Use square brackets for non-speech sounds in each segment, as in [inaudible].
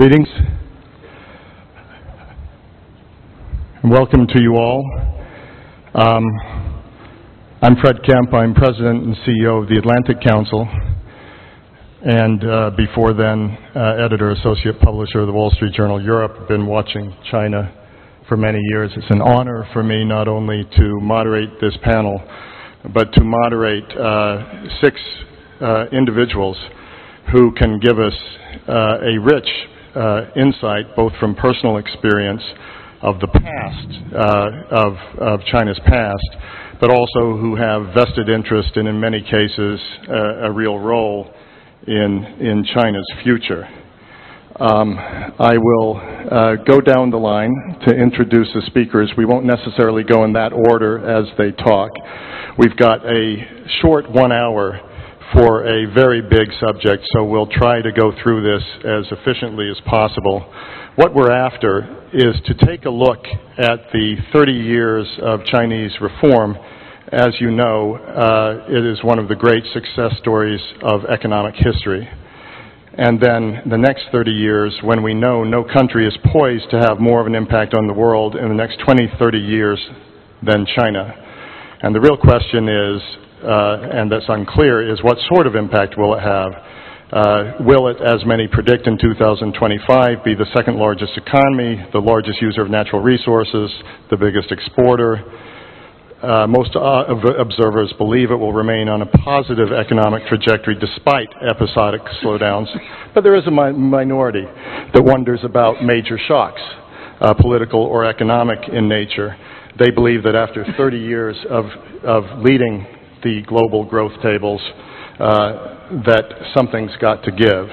Greetings. Welcome to you all. Um, I'm Fred Kempe. I'm President and CEO of the Atlantic Council, and uh, before then, uh, Editor Associate Publisher of the Wall Street Journal Europe. Been watching China for many years. It's an honor for me not only to moderate this panel, but to moderate uh, six uh, individuals who can give us uh, a rich uh, insight, both from personal experience of the past, uh, of, of China's past, but also who have vested interest and, in many cases, uh, a real role in, in China's future. Um, I will uh, go down the line to introduce the speakers. We won't necessarily go in that order as they talk. We've got a short one hour for a very big subject, so we'll try to go through this as efficiently as possible. What we're after is to take a look at the 30 years of Chinese reform. As you know, uh, it is one of the great success stories of economic history. And then the next 30 years, when we know no country is poised to have more of an impact on the world in the next 20, 30 years than China. And the real question is, and that's unclear, is what sort of impact will it have? Uh, will it, as many predict in 2025, be the second largest economy, the largest user of natural resources, the biggest exporter? Uh, most uh, observers believe it will remain on a positive economic trajectory despite episodic slowdowns, but there is a mi minority that wonders about major shocks, uh, political or economic in nature. They believe that after 30 years of, of leading the global growth tables, uh, that something's got to give.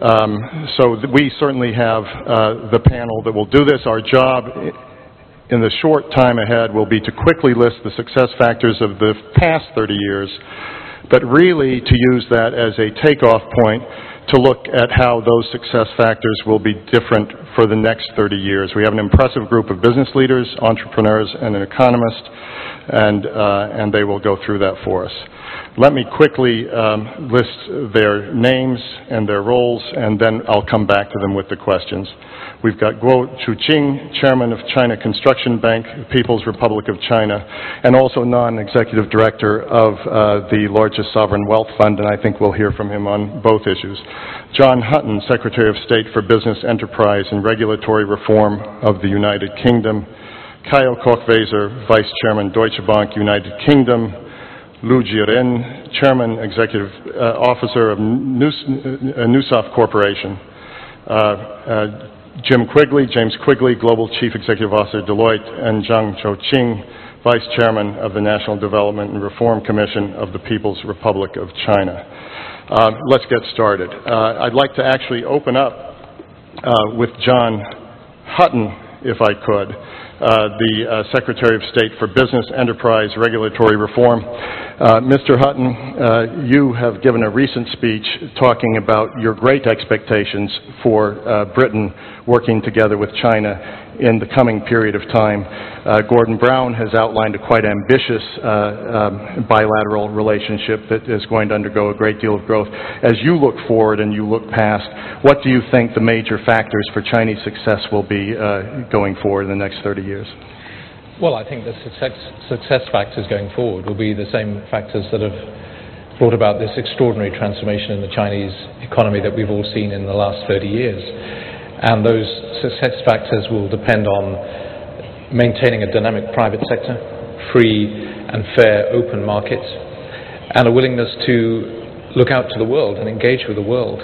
Um, so we certainly have uh, the panel that will do this. Our job in the short time ahead will be to quickly list the success factors of the past 30 years, but really to use that as a takeoff point to look at how those success factors will be different for the next 30 years. We have an impressive group of business leaders, entrepreneurs, and an economist, and, uh, and they will go through that for us. Let me quickly um, list their names and their roles, and then I'll come back to them with the questions. We've got Guo Shuqing, Chairman of China Construction Bank, People's Republic of China, and also non-executive director of uh, the largest sovereign wealth fund, and I think we'll hear from him on both issues. John Hutton, Secretary of State for Business Enterprise and Regulatory Reform of the United Kingdom. Caio Koch-Weser, Vice Chairman, Deutsche Bank, United Kingdom. Liu Jiren, Chairman, Executive uh, Officer of Nus uh, Corporation. Uh, uh, Jim Quigley, James Quigley, Global Chief Executive Officer, Deloitte, and Zhang Xiaoqiang, Vice Chairman of the National Development and Reform Commission of the People's Republic of China. Uh, let's get started. Uh, I'd like to actually open up uh, with John Hutton, if I could. Uh, the uh, Secretary of State for Business, Enterprise, Regulatory Reform. Uh, Mr. Hutton, you have given a recent speech talking about your great expectations for Britain working together with China in the coming period of time. Uh, Gordon Brown has outlined a quite ambitious uh, um, bilateral relationship that is going to undergo a great deal of growth. As you look forward and you look past, what do you think the major factors for Chinese success will be uh, going forward in the next 30 years? Well, I think the success, success factors going forward will be the same factors that have brought about this extraordinary transformation in the Chinese economy that we've all seen in the last 30 years. And those success factors will depend on maintaining a dynamic private sector, free and fair open markets, and a willingness to look out to the world and engage with the world.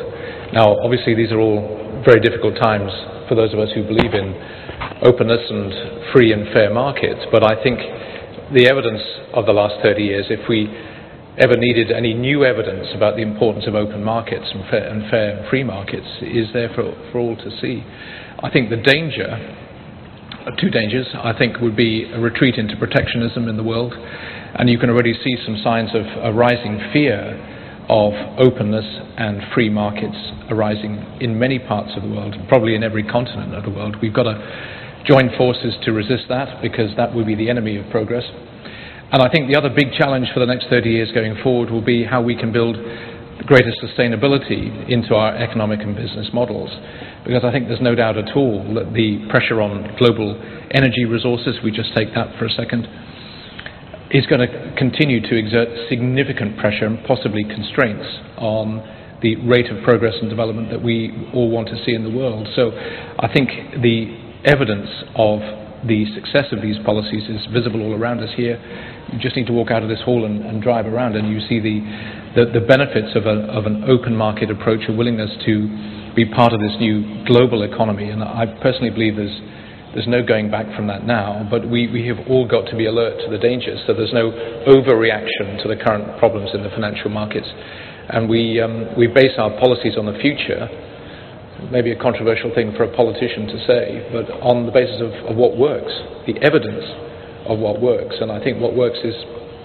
Now, obviously, these are all very difficult times for those of us who believe in openness and free and fair markets, but I think the evidence of the last 30 years, if we ever needed any new evidence about the importance of open markets and fair and, fair free markets is there for, for all to see. I think the danger, uh, two dangers, I think would be a retreat into protectionism in the world, and you can already see some signs of a rising fear of openness and free markets arising in many parts of the world, probably in every continent of the world. We've got to join forces to resist that because that will be the enemy of progress. And I think the other big challenge for the next 30 years going forward will be how we can build greater sustainability into our economic and business models. Because I think there's no doubt at all that the pressure on global energy resources, we just take that for a second, is going to continue to exert significant pressure and possibly constraints on the rate of progress and development that we all want to see in the world. So I think the evidence of the success of these policies is visible all around us here. You just need to walk out of this hall and, and drive around, and you see the, the, the benefits of, a, of an open market approach, a willingness to be part of this new global economy. And I personally believe there's, there's no going back from that now, but we, we have all got to be alert to the dangers, so there's no overreaction to the current problems in the financial markets. And we, um, we base our policies on the future maybe a controversial thing for a politician to say, but on the basis of, of what works, the evidence of what works. And I think what works is,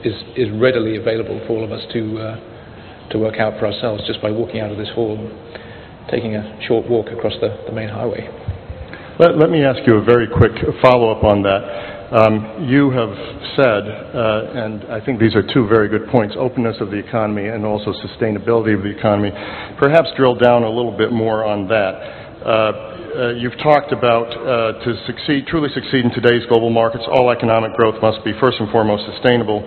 is, is readily available for all of us to, uh, to work out for ourselves just by walking out of this hall, and taking a short walk across the, the main highway. Let, me ask you a very quick follow-up on that. Um, you have said, uh, and I think these are two very good points, openness of the economy and also sustainability of the economy. Perhaps drill down a little bit more on that. Uh, uh, you've talked about to succeed, truly succeed in today's global markets, all economic growth must be first and foremost sustainable.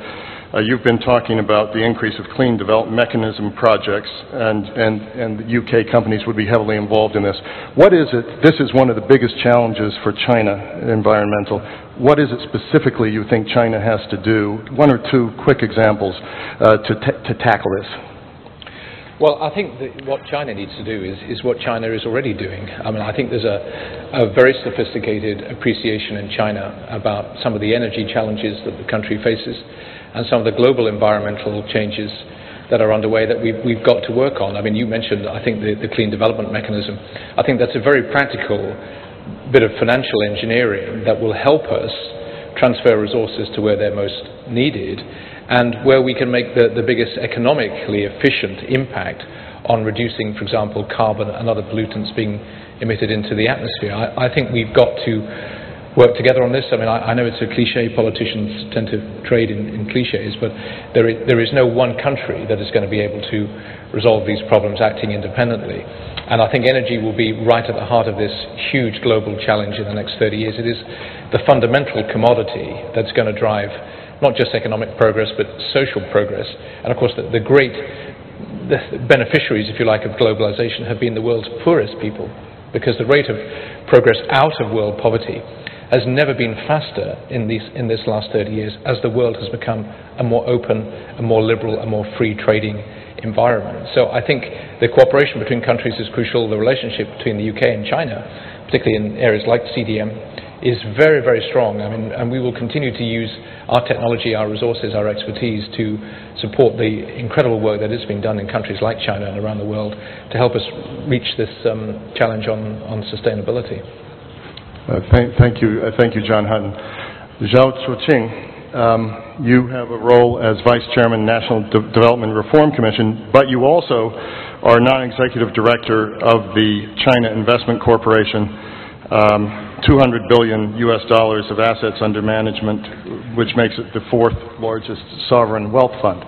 Uh, you've been talking about the increase of clean development mechanism projects, and, and, and the UK companies would be heavily involved in this. What is it? This is one of the biggest challenges for China, environmental. What is it specifically you think China has to do? One or two quick examples uh, to, to tackle this. Well, I think what China needs to do is, is what China is already doing. I mean, I think there's a, a very sophisticated appreciation in China about some of the energy challenges that the country faces and some of the global environmental changes that are underway that we've, we've got to work on. I mean, you mentioned, I think, the, the clean development mechanism. I think that's a very practical bit of financial engineering that will help us transfer resources to where they're most needed and where we can make the, the biggest economically efficient impact on reducing, for example, carbon and other pollutants being emitted into the atmosphere. I, I think we've got to work together on this. I mean, I, I know it's a cliche, politicians tend to trade in, in cliches, but there is, there is no one country that is going to be able to resolve these problems acting independently. And I think energy will be right at the heart of this huge global challenge in the next 30 years. It is the fundamental commodity that's going to drive not just economic progress, but social progress. And of course, the, the great the beneficiaries, if you like, of globalization have been the world's poorest people because the rate of progress out of world poverty has never been faster in, these, in this last 30 years as the world has become a more open, a more liberal, a more free trading environment. So I think the cooperation between countries is crucial. The relationship between the UK and China, particularly in areas like CDM, is very, very strong. I mean, and we will continue to use our technology, our resources, our expertise to support the incredible work that is being done in countries like China and around the world to help us reach this um, challenge on, on sustainability. Uh, thank, thank, you, uh, thank you, John Hutton. Zhao Chuqing, um, you have a role as Vice Chairman, National De- Development Reform Commission, but you also are non-executive director of the China Investment Corporation. Um, 200 billion US dollars of assets under management, which makes it the fourth largest sovereign wealth fund.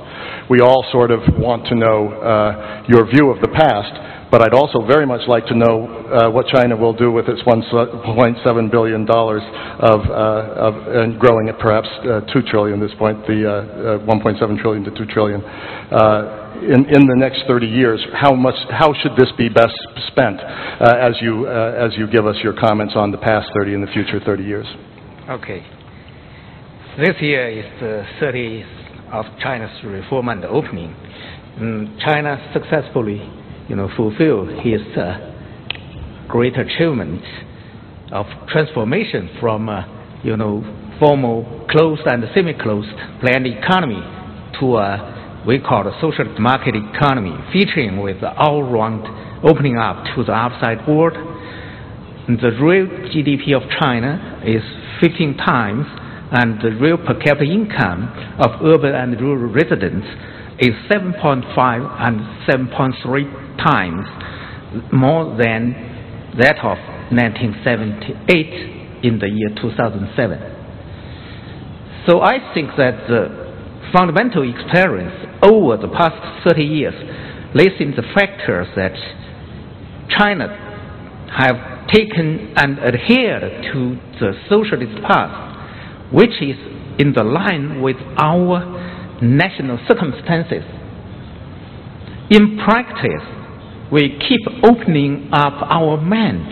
We all sort of want to know uh, your view of the past, but I'd also very much like to know uh, what China will do with its $1.7 billion of, uh, of, and growing at perhaps uh, 2 trillion at this point, the uh, uh, 1.7 trillion to 2 trillion. Uh, in, in the next 30 years, how, much, how should this be best spent as, you, as you give us your comments on the past 30 and the future 30 years? Okay. This year is the 30th of China's reform and opening. Mm, China successfully you know, fulfill his uh, great achievement of transformation from, uh, you know, formal closed and semi-closed planned economy to a we call the social market economy, featuring with all-round opening up to the outside world. The real GDP of China is 15 times, and the real per capita income of urban and rural residents is 7.5 and 7.3 times more than that of 1978 in the year 2007. So I think that the fundamental experience over the past 30 years lays in the factors that China have taken and adhered to the socialist path, which is in the line with our national circumstances. In practice, we keep opening up our mind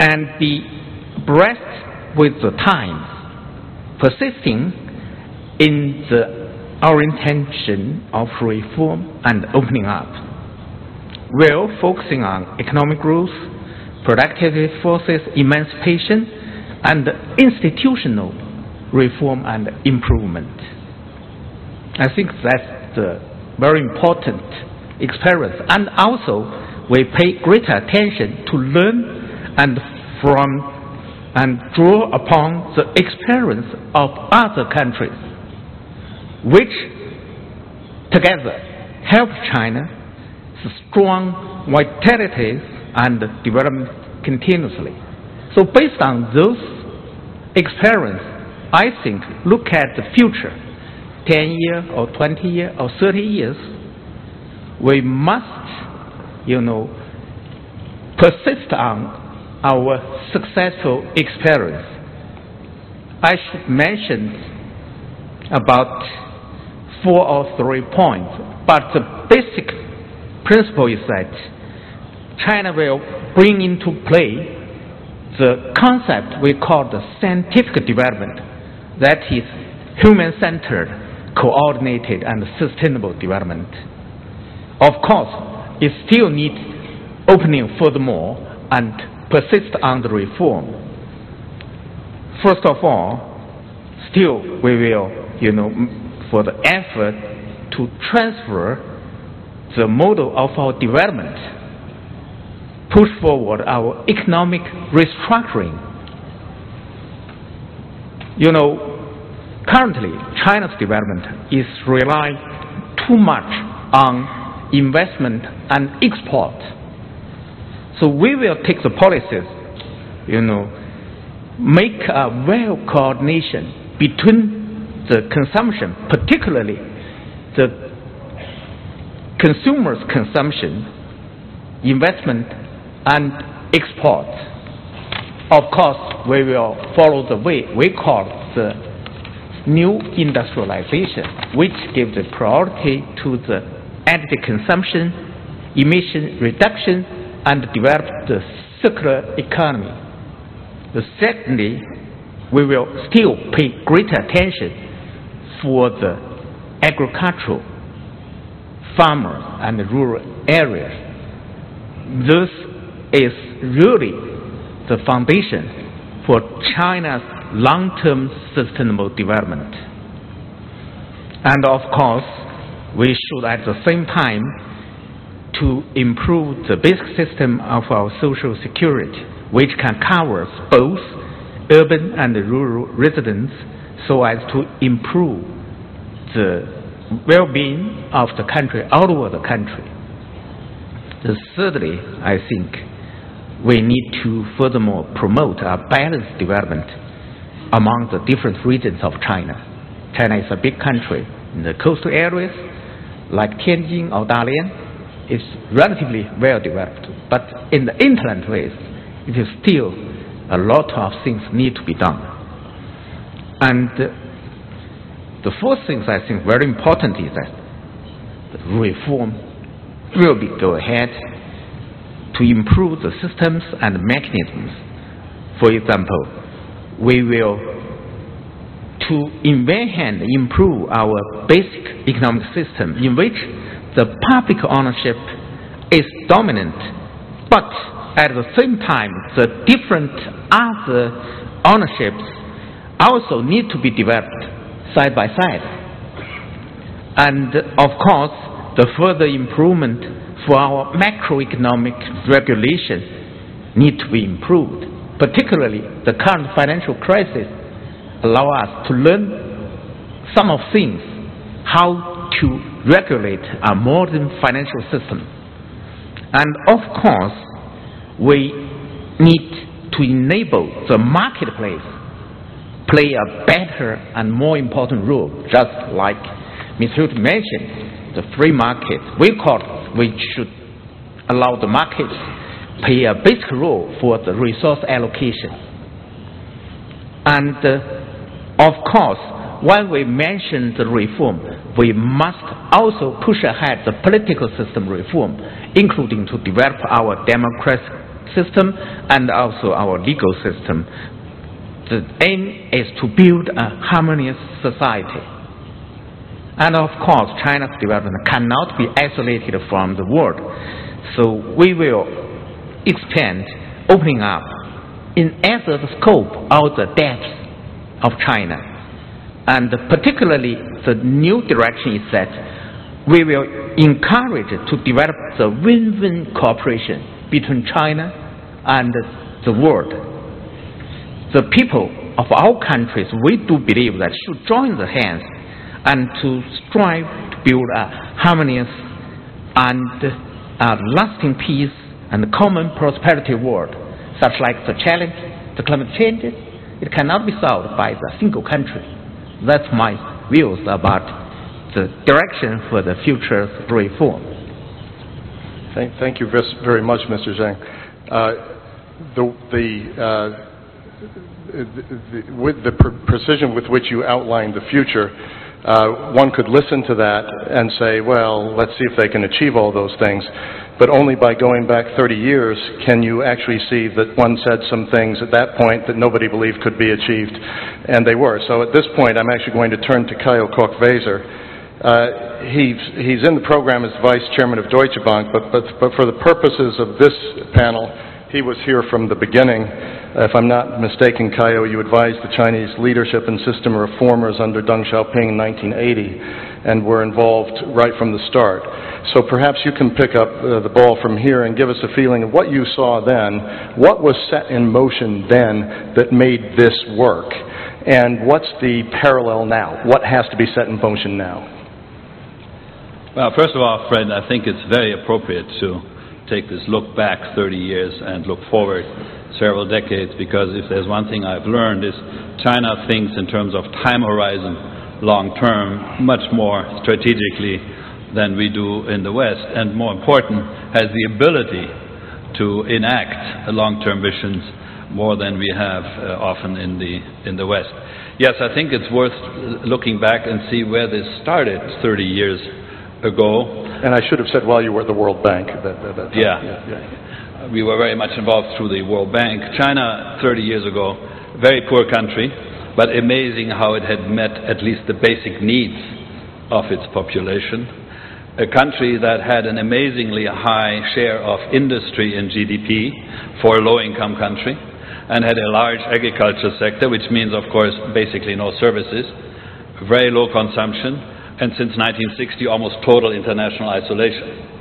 and be abreast with the times, persisting in the orientation of reform and opening up, while focusing on economic growth, productive forces, emancipation, and institutional reform and improvement. I think that's the very important experience. And also, we pay greater attention to learn and from and draw upon the experience of other countries, which together help China strong vitality and development continuously. So based on those experience, I think look at the future, 10 years or 20 years or 30 years, we must, you know, persist on our successful experience. I should mention about four or three points, but the basic principle is that China will bring into play the concept we call the scientific development, that is human-centered, coordinated, and sustainable development. Of course, it still needs opening furthermore and persist on the reform. First of all, still we will, you know, for the effort to transfer the model of our development, push forward our economic restructuring. You know, currently China's development is relying too much on investment and export. So we will take the policies, you know, make a well coordination between the consumption, particularly the consumer's consumption, investment, and export. Of course, we will follow the way we call the new industrialization, which gives priority to the energy consumption, emission reduction, and develop the circular economy. Secondly, we will still pay greater attention for the agricultural farmers and rural areas. This is really the foundation for China's long-term sustainable development. And of course, we should at the same time to improve the basic system of our social security, which can cover both urban and rural residents so as to improve the well-being of the country all over the country. Thirdly, I think we need to furthermore promote a balanced development among the different regions of China. China is a big country. In the coastal areas, like Tianjin or Dalian, is relatively well developed. But in the inland ways, it is still a lot of things need to be done. And uh, the fourth thing I think very important is that the reform will be go ahead to improve the systems and mechanisms. For example, we will to in one hand improve our basic economic system in which the public ownership is dominant, but at the same time the different other ownerships also need to be developed side by side. And of course, the further improvement for our macroeconomic regulation need to be improved. Particularly, the current financial crisis allow us to learn some of things, how to regulate a modern financial system. And of course, we need to enable the marketplace play a better and more important role, just like Mr. Hood mentioned, the free market. We call we should allow the market play a basic role for the resource allocation. And uh, of course, when we mention the reform, we must also push ahead the political system reform, including to develop our democratic system and also our legal system. The aim is to build a harmonious society. And of course, China's development cannot be isolated from the world. So we will expand, opening up in either the scope or the depth of China. And particularly, the new direction is that we will encourage to develop the win-win cooperation between China and the world. The people of our countries, we do believe that should join the hands and to strive to build a harmonious and a lasting peace and common prosperity world, such like the challenge, the climate changes, it cannot be solved by the single country. That's my views about the direction for the future reform. Thank, thank you very much, Mr. Zhang. Uh, the, the, uh, the, with the pre precision with which you outlined the future, uh, one could listen to that and say, well, let's see if they can achieve all those things but only by going back 30 years can you actually see that one said some things at that point that nobody believed could be achieved, and they were. So at this point, I'm actually going to turn to Caio Koch-Weser. Uh, he's, he's in the program as vice chairman of Deutsche Bank, but, but, but for the purposes of this panel, he was here from the beginning. If I'm not mistaken, Caio, you advised the Chinese leadership and system reformers under Deng Xiaoping in 1980 and were involved right from the start. So perhaps you can pick up uh, the ball from here and give us a feeling of what you saw then, what was set in motion then that made this work, and what's the parallel now? What has to be set in motion now? Well, first of all, Fred, I think it's very appropriate to take this look back 30 years and look forward several decades because if there's one thing I've learned is China thinks in terms of time horizon long term much more strategically than we do in the West, and more important, has the ability to enact long term visions more than we have uh, often in the, in the West. Yes, I think it's worth looking back and see where this started 30 years ago. And I should have said while you were at the World Bank. That, that, that yeah. yeah, yeah. We were very much involved through the World Bank. China, 30 years ago, very poor country, but amazing how it had met at least the basic needs of its population. A country that had an amazingly high share of industry in GDP for a low income country and had a large agriculture sector, which means, of course, basically no services, very low consumption, and since 1960, almost total international isolation.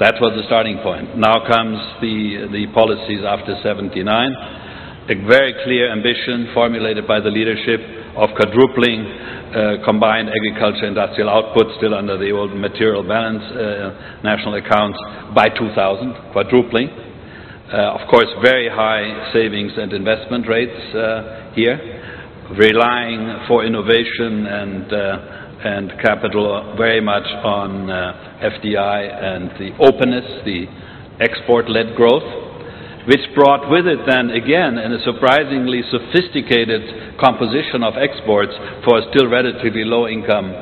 That was the starting point. Now comes the, the policies after 79 a very clear ambition formulated by the leadership of quadrupling uh, combined agriculture industrial output still under the old material balance uh, national accounts by 2000, quadrupling. Uh, of course, very high savings and investment rates uh, here, relying for innovation and, uh, and capital very much on uh, FDI and the openness, the export-led growth which brought with it then again a surprisingly sophisticated composition of exports for a still relatively low income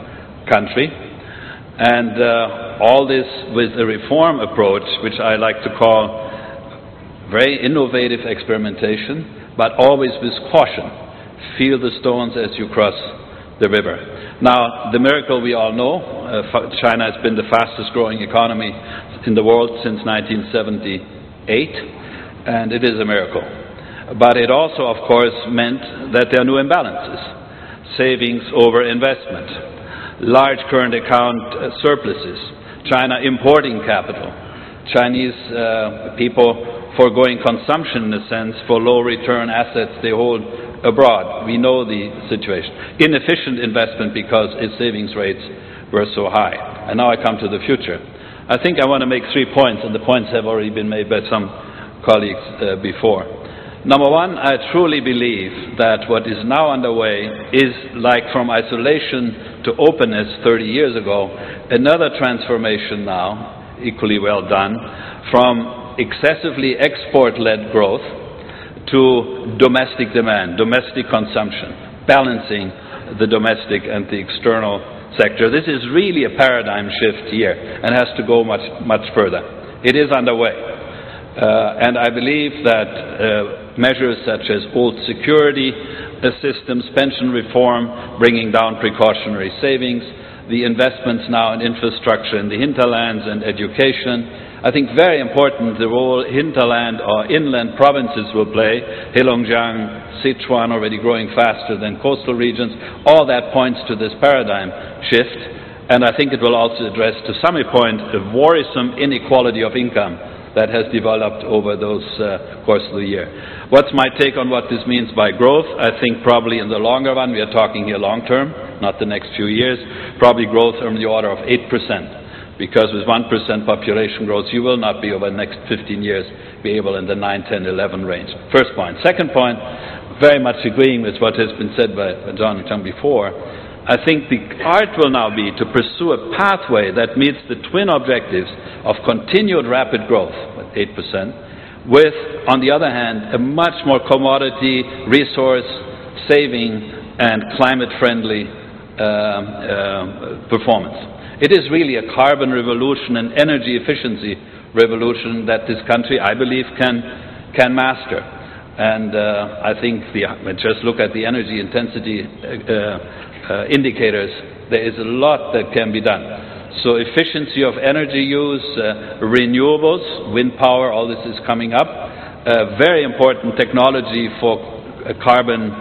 country. And uh, all this with a reform approach, which I like to call very innovative experimentation, but always with caution. Feel the stones as you cross the river. Now, the miracle we all know uh, China has been the fastest growing economy in the world since 1978 and it is a miracle. But it also, of course, meant that there are new imbalances savings over investment, large current account uh, surpluses, China importing capital, Chinese uh, people foregoing consumption in a sense for low return assets they hold abroad. We know the situation. Inefficient investment because its savings rates were so high. And now I come to the future. I think I want to make three points, and the points have already been made by some colleagues uh, before. Number one, I truly believe that what is now underway is like from isolation to openness 30 years ago, another transformation now, equally well done, from excessively export led growth to domestic demand, domestic consumption, balancing the domestic and the external sector. This is really a paradigm shift here and has to go much, much further. It is underway. Uh, and I believe that uh, measures such as old security systems, pension reform, bringing down precautionary savings, the investments now in infrastructure in the hinterlands and education, I think very important the role hinterland or inland provinces will play. Heilongjiang, Sichuan already growing faster than coastal regions. All that points to this paradigm shift. And I think it will also address to some point the worrisome inequality of income that has developed over those uh, course of the year. What's my take on what this means by growth? I think probably in the longer run, we are talking here long term, not the next few years, probably growth in the order of 8% because with 1% population growth, you will not be over the next 15 years be able in the 9, 10, 11 range. First point. Second point, very much agreeing with what has been said by John Chung before, I think the art will now be to pursue a pathway that meets the twin objectives of continued rapid growth, at 8%, with, on the other hand, a much more commodity, resource saving, and climate friendly uh, uh, performance. It is really a carbon revolution and energy efficiency revolution that this country, I believe, can, can master. And uh, I think the, just look at the energy intensity uh, uh, indicators, there is a lot that can be done. So efficiency of energy use, uh, renewables, wind power, all this is coming up. Uh, very important technology for uh, carbon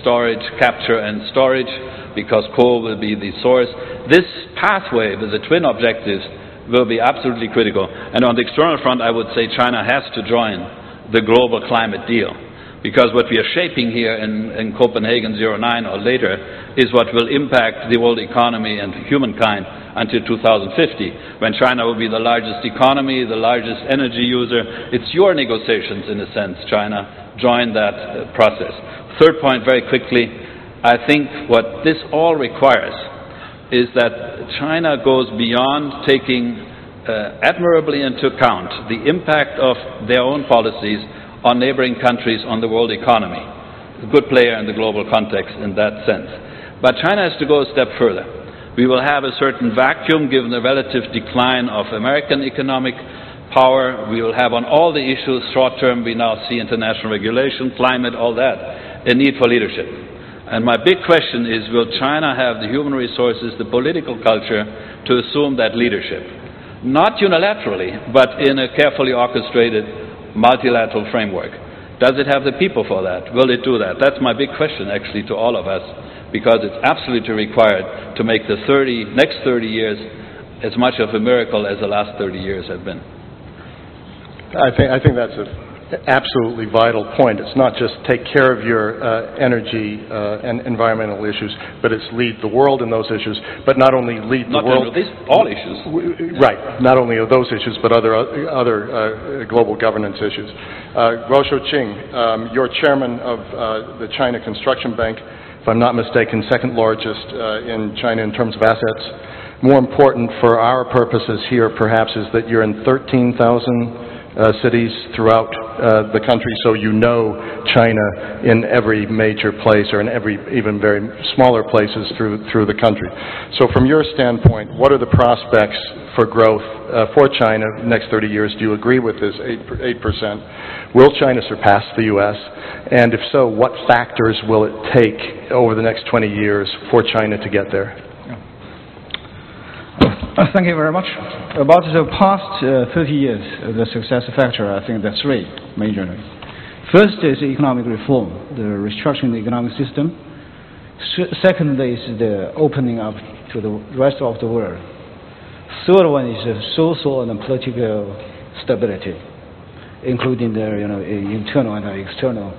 storage, capture and storage because coal will be the source. This pathway with the twin objectives will be absolutely critical. And on the external front, I would say China has to join the global climate deal. Because what we are shaping here in, in Copenhagen 09 or later is what will impact the world economy and humankind until 2050, when China will be the largest economy, the largest energy user. It's your negotiations, in a sense, China. Join that uh, process. Third point, very quickly, I think what this all requires is that China goes beyond taking uh, admirably into account the impact of their own policies on neighboring countries on the world economy. A good player in the global context in that sense. But China has to go a step further. We will have a certain vacuum given the relative decline of American economic power. We will have on all the issues, short term, we now see international regulation, climate, all that, a need for leadership. And my big question is will China have the human resources, the political culture to assume that leadership? Not unilaterally, but in a carefully orchestrated multilateral framework. Does it have the people for that? Will it do that? That's my big question, actually, to all of us, because it's absolutely required to make the 30, next 30 years as much of a miracle as the last 30 years have been. I think, I think that's a absolutely vital point. It's not just take care of your uh, energy uh, and environmental issues, but it's lead the world in those issues. But not only lead not the world, these, all issues, right? Not only of those issues, but other other uh, global governance issues. Uh, Guo Shuqing, um, you're chairman of uh, the China Construction Bank. If I'm not mistaken, second largest uh, in China in terms of assets. More important for our purposes here, perhaps, is that you're in 13,000 uh, cities throughout uh, the country, so you know China in every major place or in every even very smaller places through through the country. So, from your standpoint, what are the prospects for growth uh, for China next 30 years? Do you agree with this 8 percent? Will China surpass the U.S.? And if so, what factors will it take over the next 20 years for China to get there? Thank you very much. About the past uh, 30 years, uh, the success factor, I think there are three majorly. First is economic reform, the restructuring the economic system. S- second is the opening up to the rest of the world. Third one is social and political stability, including the you know internal and external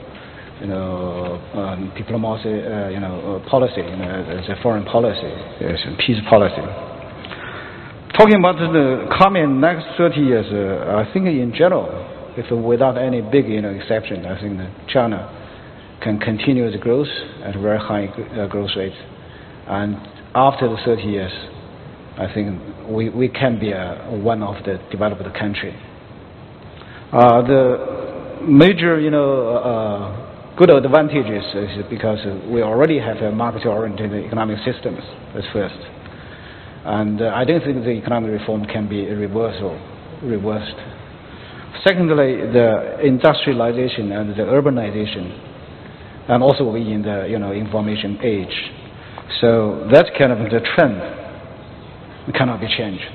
you know, um, diplomacy, uh, you know, uh, policy, you know, the foreign policy, peace policy. Talking about the coming next 30 years, uh, I think in general, if without any big you know, exception, I think that China can continue its growth at very high uh, growth rate. And after the 30 years, I think we, we can be uh, one of the developed country. Uh, the major, you know, uh, good advantages is because we already have a market-oriented economic systems, that's first. And uh, I don't think the economic reform can be reversal, reversed. Secondly, the industrialization and the urbanization, and also in the you know information age. So that's kind of the trend. Cannot be changed.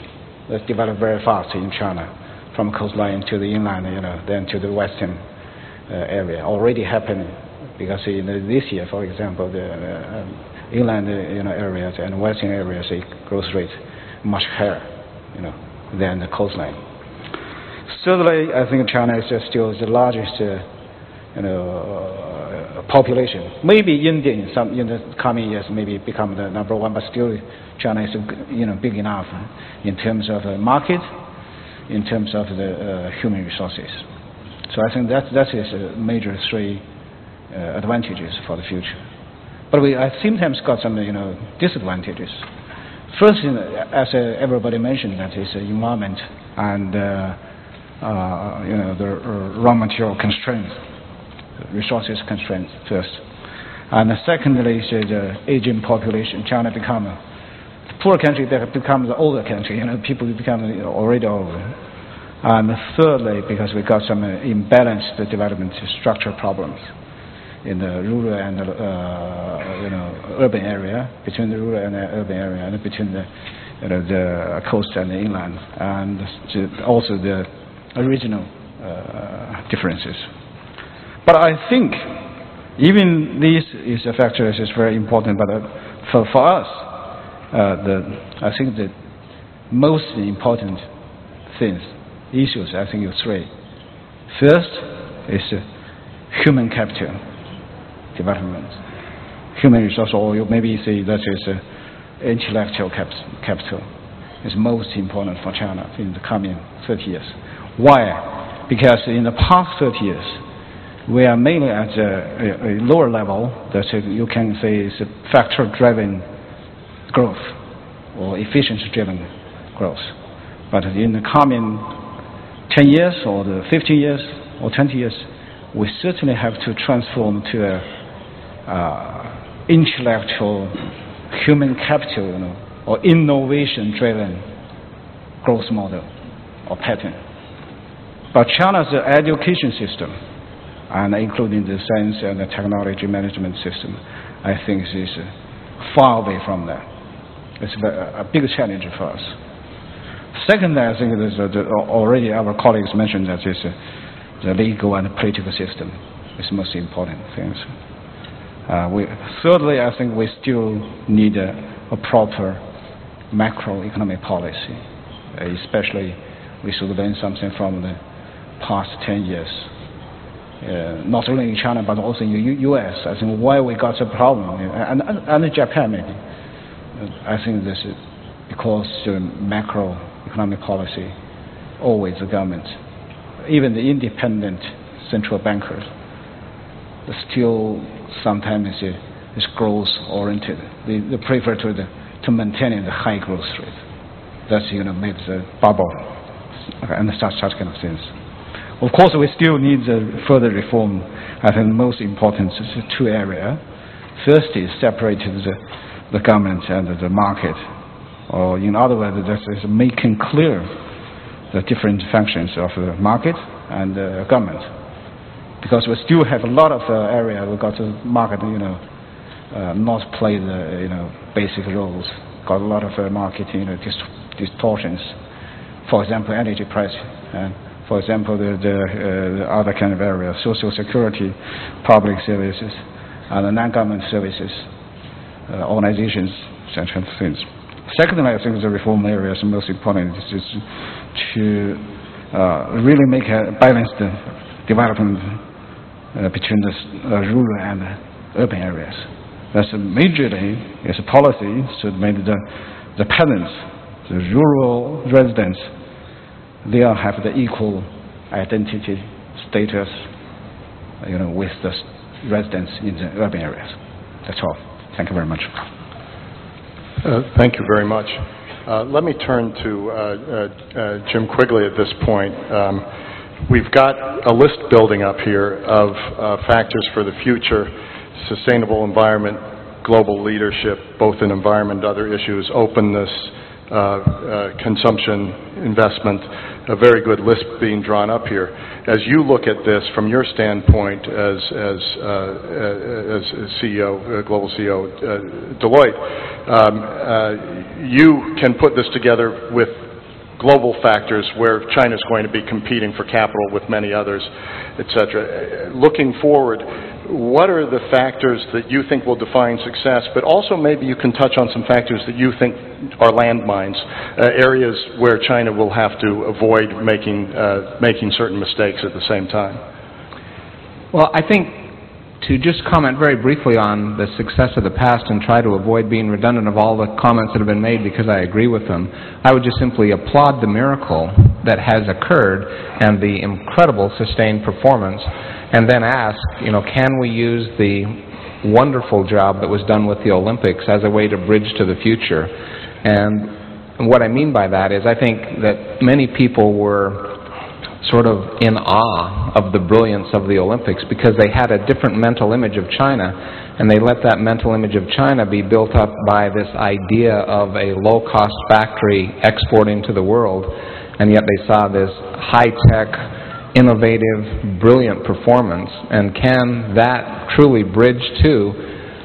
It's developed very fast in China, from coastline to the inland, you know, then to the western uh, area. Already happening because in the, this year, for example, the uh, inland you know, areas and western areas, the growth rate much higher, you know, than the coastline. Thirdly, I think China is still the largest, uh, you know, uh, population. Maybe India in some in the coming years maybe become the number one, but still China is you know big enough in terms of market, in terms of the uh, human resources. So I think that that is a major three uh, advantages for the future. But we at same time got some you know disadvantages. First, as uh, everybody mentioned, that is uh, environment and uh, uh, you know the uh, raw material constraints, resources constraints first, and secondly is the aging population. China become a poor country that becomes an older country. You know, people become you know, already older. And thirdly, because we got some imbalanced development structure problems in the rural and uh, you know urban area, between the rural and the urban area, and between the you know, the coast and the inland, and also the regional uh, differences. But I think even this is a factor that is very important. But uh, for for us, uh, the I think the most important things issues I think are three. First is human capital development. Human resource, or you maybe say that is uh, intellectual cap capital, is most important for China in the coming 30 years. Why? Because in the past 30 years, we are mainly at a, a, a lower level that you can say is a factor-driven growth or efficiency-driven growth. But in the coming 10 years or the 15 years or 20 years, we certainly have to transform to a uh, intellectual human capital, you know, or innovation-driven growth model or pattern. But China's education system, and including the science and the technology management system, I think is uh, far away from that. It's a big challenge for us. Second, I think is uh, uh, already our colleagues mentioned that is the legal and political system is most important things. Uh, we, thirdly, I think we still need a, a proper macroeconomic policy, especially we should learn something from the past 10 years. Uh, not only in China but also in the U U.S. I think why we got a problem, and, and, and Japan maybe. Uh, I think this is because the macroeconomic policy, always the government, even the independent central bankers, still sometimes is, is growth oriented. They, they prefer to, to maintain the high growth rate. That's, you know, made the bubble and such, such kind of things. Of course, we still need the further reform. I think most important is two areas. First is separate the, the government and the market, or in other words, that is making clear the different functions of the market and the government because we still have a lot of uh, area we got to market, you know, uh, not play the, you know, basic roles. Got a lot of uh, marketing you know, dist distortions. For example, energy price, and for example, the, the, uh, the other kind of areas, social security, public services, and non-government services, uh, organizations, such kind of things. Secondly, I think the reform area is most important is to uh, really make a balanced development uh, between the uh, rural and urban areas. That's majorly is a policy should make the, the peasants the rural residents, they all have the equal identity status, you know, with the residents in the urban areas. That's all. Thank you very much. Uh, Thank you very much. Uh, Let me turn to uh, uh, Jim Quigley at this point. Um, We've got a list building up here of uh, factors for the future, sustainable environment, global leadership, both in environment other issues, openness, uh, uh, consumption, investment, a very good list being drawn up here. As you look at this from your standpoint as, as, uh, uh, as CEO, uh, global CEO uh, Deloitte, um, uh, you can put this together with global factors where China's going to be competing for capital with many others, et cetera. Looking forward, what are the factors that you think will define success, but also maybe you can touch on some factors that you think are landmines, uh, areas where China will have to avoid making, uh, making certain mistakes at the same time? Well, I think to just comment very briefly on the success of the past and try to avoid being redundant of all the comments that have been made because I agree with them, I would just simply applaud the miracle that has occurred and the incredible sustained performance, and then ask, you know, can we use the wonderful job that was done with the Olympics as a way to bridge to the future? And what I mean by that is I think that many people were sort of in awe of the brilliance of the Olympics because they had a different mental image of China, and they let that mental image of China be built up by this idea of a low-cost factory exporting to the world, and yet they saw this high-tech, innovative, brilliant performance, and can that truly bridge to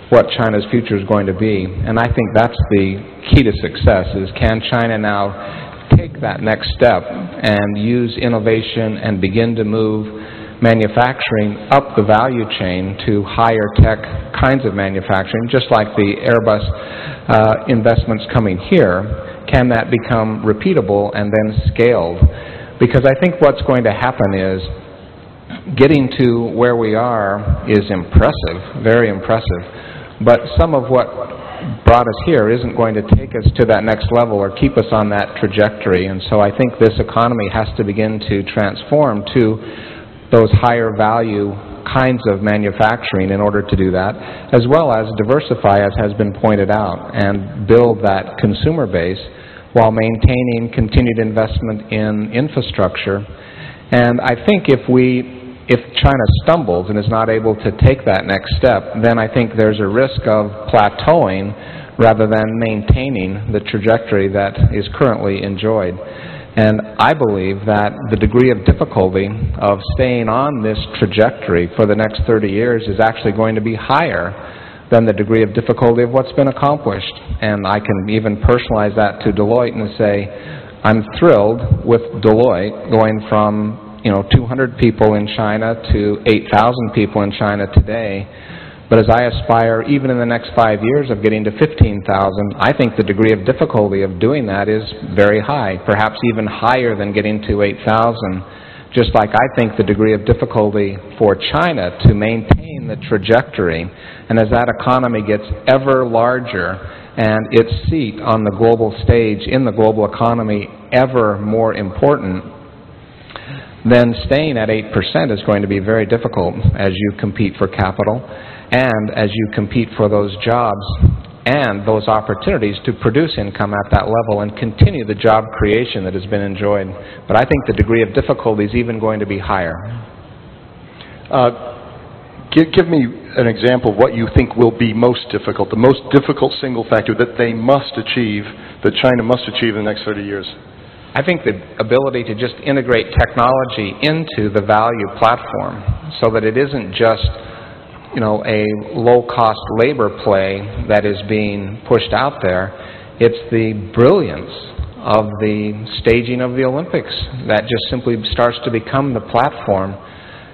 what China's future is going to be? And I think that's the key to success, is can China now take that next step and use innovation and begin to move manufacturing up the value chain to higher tech kinds of manufacturing, just like the Airbus uh, investments coming here, can that become repeatable and then scaled? Because I think what's going to happen is getting to where we are is impressive, very impressive, but some of what brought us here isn't going to take us to that next level or keep us on that trajectory. And so I think this economy has to begin to transform to those higher value kinds of manufacturing in order to do that, as well as diversify, as has been pointed out, and build that consumer base while maintaining continued investment in infrastructure. And I think if we if China stumbles and is not able to take that next step, then I think there's a risk of plateauing rather than maintaining the trajectory that is currently enjoyed. And I believe that the degree of difficulty of staying on this trajectory for the next 30 years is actually going to be higher than the degree of difficulty of what's been accomplished. And I can even personalize that to Deloitte and say, I'm thrilled with Deloitte going from you know, 200 people in China to 8,000 people in China today. But as I aspire, even in the next five years, of getting to 15,000, I think the degree of difficulty of doing that is very high, perhaps even higher than getting to 8,000. Just like I think the degree of difficulty for China to maintain the trajectory, and as that economy gets ever larger and its seat on the global stage in the global economy ever more important, then staying at 8% is going to be very difficult as you compete for capital and as you compete for those jobs and those opportunities to produce income at that level and continue the job creation that has been enjoyed. But I think the degree of difficulty is even going to be higher. Uh, give, give me an example of what you think will be most difficult, the most difficult single factor that they must achieve, that China must achieve in the next 30 years. I think the ability to just integrate technology into the value platform so that it isn't just you know, a low-cost labor play that is being pushed out there. It's the brilliance of the staging of the Olympics that just simply starts to become the platform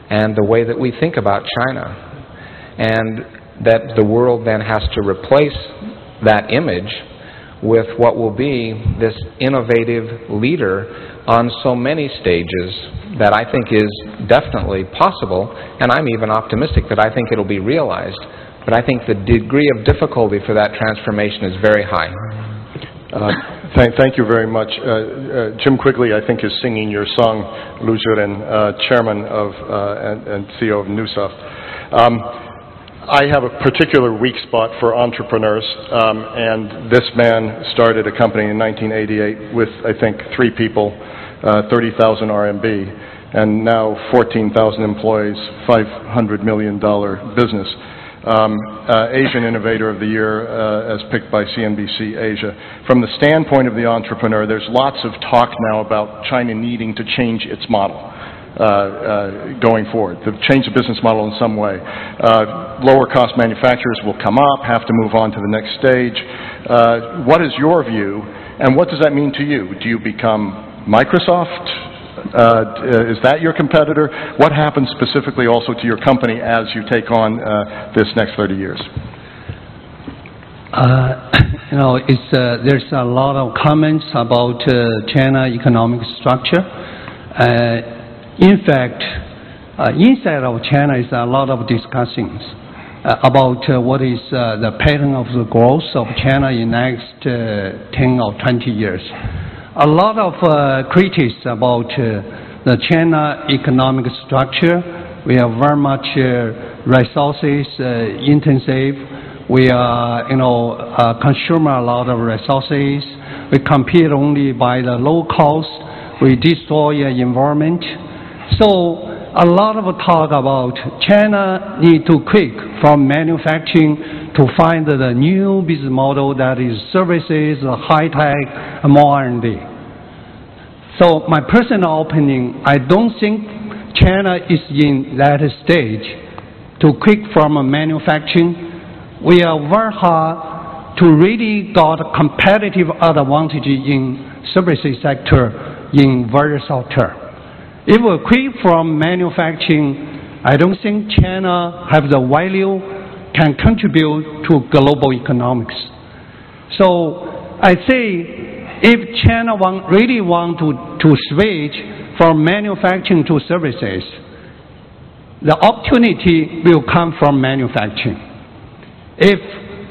and the way that we think about China. And that the world then has to replace that image with what will be this innovative leader on so many stages that I think is definitely possible, and I'm even optimistic that I think it'll be realized. But I think the degree of difficulty for that transformation is very high. Uh, Thank, thank you very much. Uh, uh, Jim Quigley, I think, is singing your song, Liu Jiren, uh, chairman of uh, and, and, CEO of Neusoft. Um, I have a particular weak spot for entrepreneurs, um, and this man started a company in 1988 with, I think, three people, uh, 30,000 RMB, and now 14,000 employees, $500 million business um, uh, Asian Innovator of the Year uh, as picked by CNBC Asia. From the standpoint of the entrepreneur, there's lots of talk now about China needing to change its model. Uh, uh going forward, to change the business model in some way. Uh, lower cost manufacturers will come up, have to move on to the next stage. What is your view, and what does that mean to you? Do you become Microsoft? Uh, is that your competitor? What happens specifically also to your company as you take on uh, this next 30 years? Uh, [coughs] you know, it's, there's a lot of comments about China economic structure. Uh, in fact, inside of China is a lot of discussions about what is the pattern of the growth of China in next 10 or 20 years a lot of uh, critics about uh, the China economic structure. We are very much uh, resources uh, intensive. We are, you know, uh, consume a lot of resources. We compete only by the low cost. We destroy the environment. So a lot of talk about China need to quick from manufacturing to find the new business model that is services, high tech, more R&D. So my personal opinion, I don't think China is in that stage to quick from manufacturing. We are very hard to really got competitive advantage in services sector in very short term. If we quit from manufacturing, I don't think China have the value can contribute to global economics. So I say if China want, really want to, to switch from manufacturing to services, the opportunity will come from manufacturing. If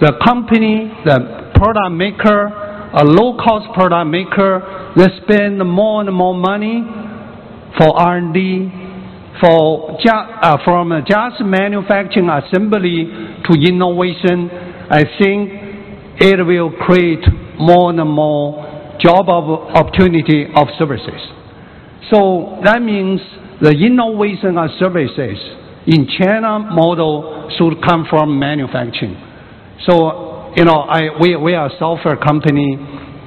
the company, the product maker, a low-cost product maker, they spend more and more money for R&D, for uh, from just manufacturing assembly to innovation, I think it will create more and more job opportunity of services. So that means the innovation of services in China model should come from manufacturing. So, you know, I, we, we are a software company.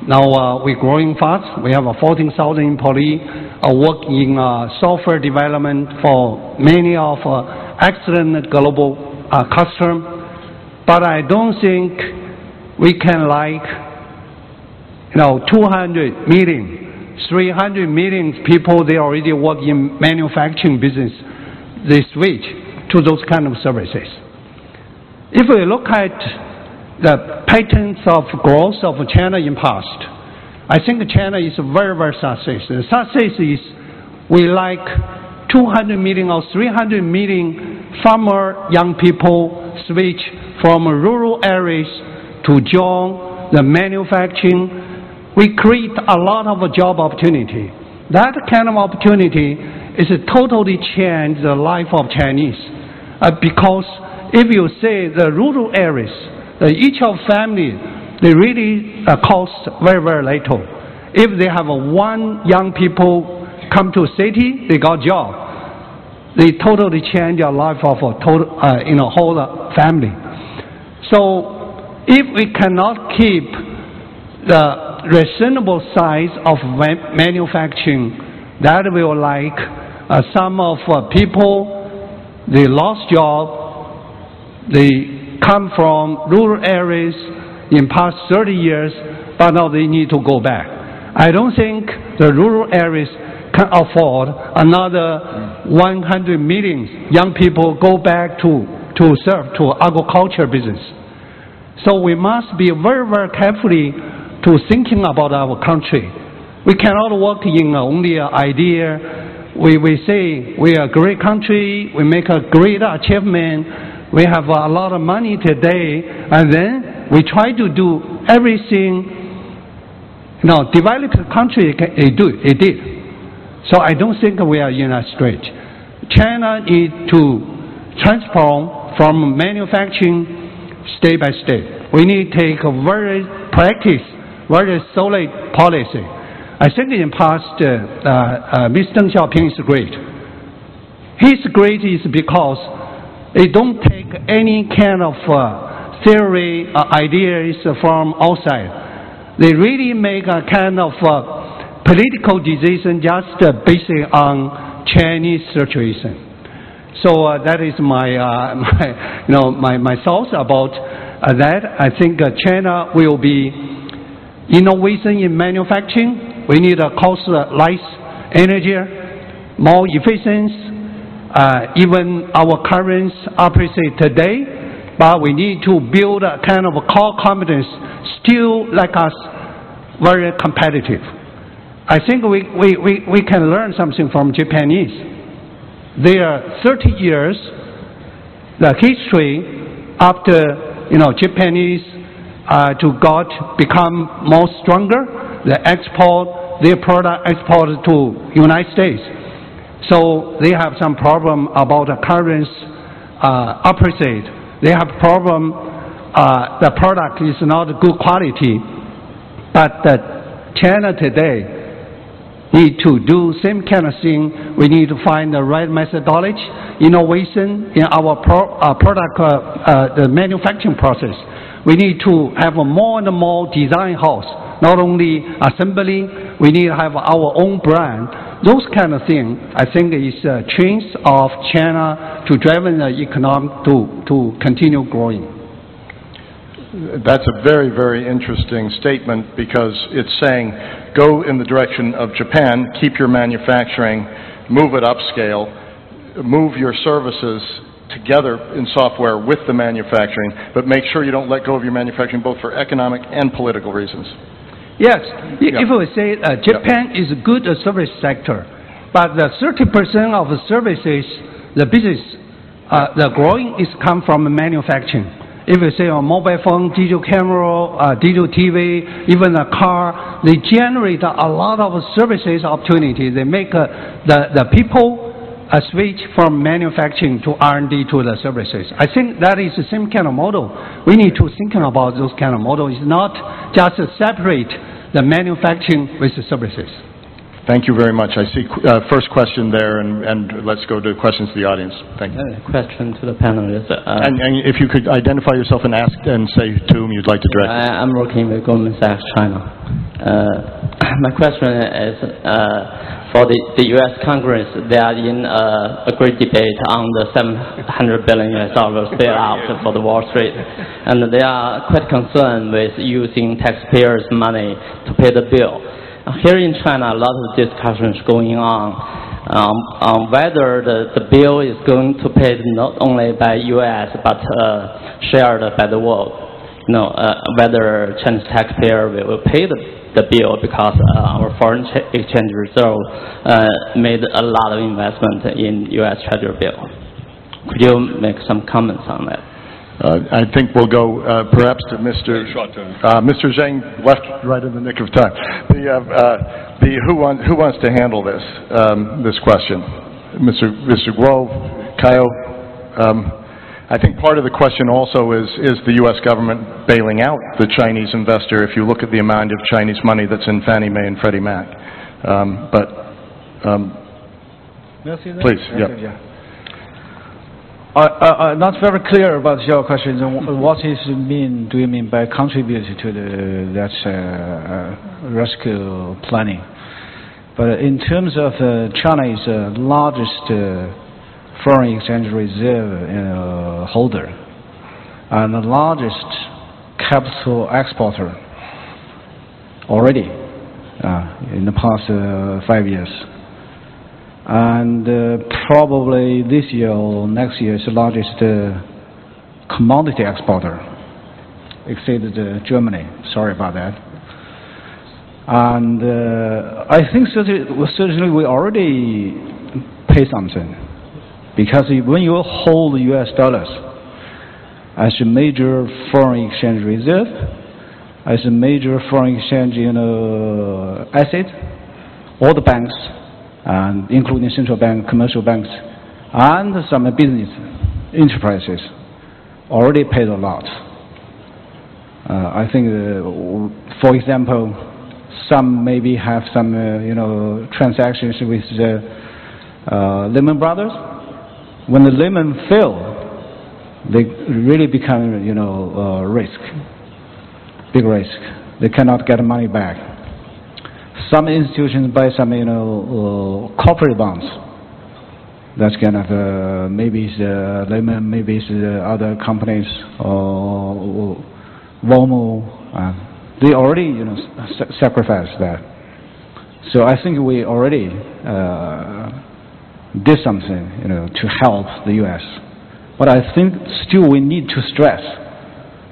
Now uh, we're growing fast. We have a 14,000 employee uh, work in uh, software development for many of excellent global customers. But I don't think we can like, you know, 200 million, 300 million people, they already work in manufacturing business. They switch to those kind of services. If we look at the patterns of growth of China in past, I think China is very, very success. Success is we like 200 million or 300 million farmer young people switch from rural areas to join the manufacturing. We create a lot of job opportunity. That kind of opportunity is totally change the life of Chinese. Uh, because if you say the rural areas, uh, each of family they really uh, cost very, very little. If they have one young people come to city, they got job. They totally change their life of a total, uh, in a whole uh, family. So if we cannot keep the reasonable size of manufacturing, that will like uh, some of uh, people, they lost job, they come from rural areas, in past 30 years, but now they need to go back. I don't think the rural areas can afford another 100 million young people go back to, to serve to agriculture business. So we must be very, very carefully to thinking about our country. We cannot work in only an idea. We, we say we are a great country, we make a great achievement, we have a lot of money today, and then we try to do everything You know, developed country, it do, it did. So I don't think we are in a strait. China need to transform from manufacturing state by state. We need to take a very practice, very solid policy. I think in past, uh, uh, Mr. Deng Xiaoping is great. His great is because they don't take any kind of uh, theory, uh, ideas from outside. They really make a kind of uh, political decision just uh, based on Chinese situation. So uh, that is my, uh, [laughs] my, you know, my, my thoughts about uh, that. I think uh, China will be innovation in manufacturing. We need a cost less energy, more efficiency, uh, even our current operation today, but we need to build a kind of a core competence still like us very competitive. I think we, we, we, we can learn something from Japanese. Their 30 years, the history after, you know, Japanese uh, to got become more stronger, the export, their product export to United States. So they have some problem about the current uh, opposite. They have problem, uh, the product is not good quality, but China today need to do same kind of thing. We need to find the right methodology, innovation in our pro, uh, product, uh, uh, the manufacturing process. We need to have a more and more design house, not only assembly. We need to have our own brand. Those kind of things, I think, is a change of China to drive the economic to to continue growing. That's a very, very interesting statement because it's saying, go in the direction of Japan, keep your manufacturing, move it upscale, move your services together in software with the manufacturing, but make sure you don't let go of your manufacturing both for economic and political reasons. Yes, Yeah. if we say uh, Japan is a good uh, service sector, but the 30% of the services, the business, uh, the growing is come from manufacturing. If you say a mobile phone, digital camera, uh, digital TV, even a car, they generate a lot of services opportunity. They make uh, the, the people a switch from manufacturing to R&D to the services. I think that is the same kind of model. We need to think about those kind of models. It's not just separate the manufacturing with the services. Thank you very much. I see uh, first question there, and, and let's go to questions to the audience. Thank you. Uh, Question to the panelists. Uh, And, and if you could identify yourself and ask and say to whom you'd like to direct. I- I'm working with Goldman Sachs China. Uh, [clears throat] My question is, uh, for the the U.S. Congress, they are in uh, a great debate on the 700 billion US dollars [laughs] bailout for the Wall Street, and they are quite concerned with using taxpayers' money to pay the bill. Here in China, a lot of discussions going on um, on whether the, the bill is going to paid not only by U.S. but uh, shared by the world. You know, uh, whether Chinese taxpayer will, will pay the, the bill because uh, our foreign ch- exchange reserve uh, made a lot of investment in U.S. Treasury bill. Could you make some comments on that? Uh, I think we'll go uh, perhaps to Mr. short. Uh, Mr. Zhang left right in the nick of time. The, uh, uh, the, who, want, who wants to handle this, um, this question? Mr. Mr. Guo, Caio? Um, I think part of the question also is, is the U.S. government bailing out the Chinese investor if you look at the amount of Chinese money that's in Fannie Mae and Freddie Mac. Um, but, um, May I say? Please, yeah. Okay, yeah. Uh, uh, uh, Not very clear about your question. wh- What is mean, do you mean by contribute to the, that uh, uh, rescue planning? But in terms of uh, China is the largest uh, foreign exchange reserve uh, holder and the largest capital exporter already uh, in the past uh, five years and probably this year or next year is the largest commodity exporter, exceeded Germany. Sorry about that. And I think certainly we already pay something because when you hold U.S. dollars as a major foreign exchange reserve, as a major foreign exchange you know, asset. All the banks, and including central bank, commercial banks, and some business enterprises already paid a lot. Uh, I think, uh, for example, some maybe have some, uh, you know, transactions with the uh, Lehman Brothers. When the Lehman fell, they really become, you know, uh, risk, big risk. They cannot get money back. Some institutions buy some, you know, uh, corporate bonds. That's kind of uh, maybe it's uh, Lehman, maybe it's uh, other companies or Volmo. Uh, they already, you know, sacrificed that. So I think we already uh, did something, you know, to help the U.S. But I think still we need to stress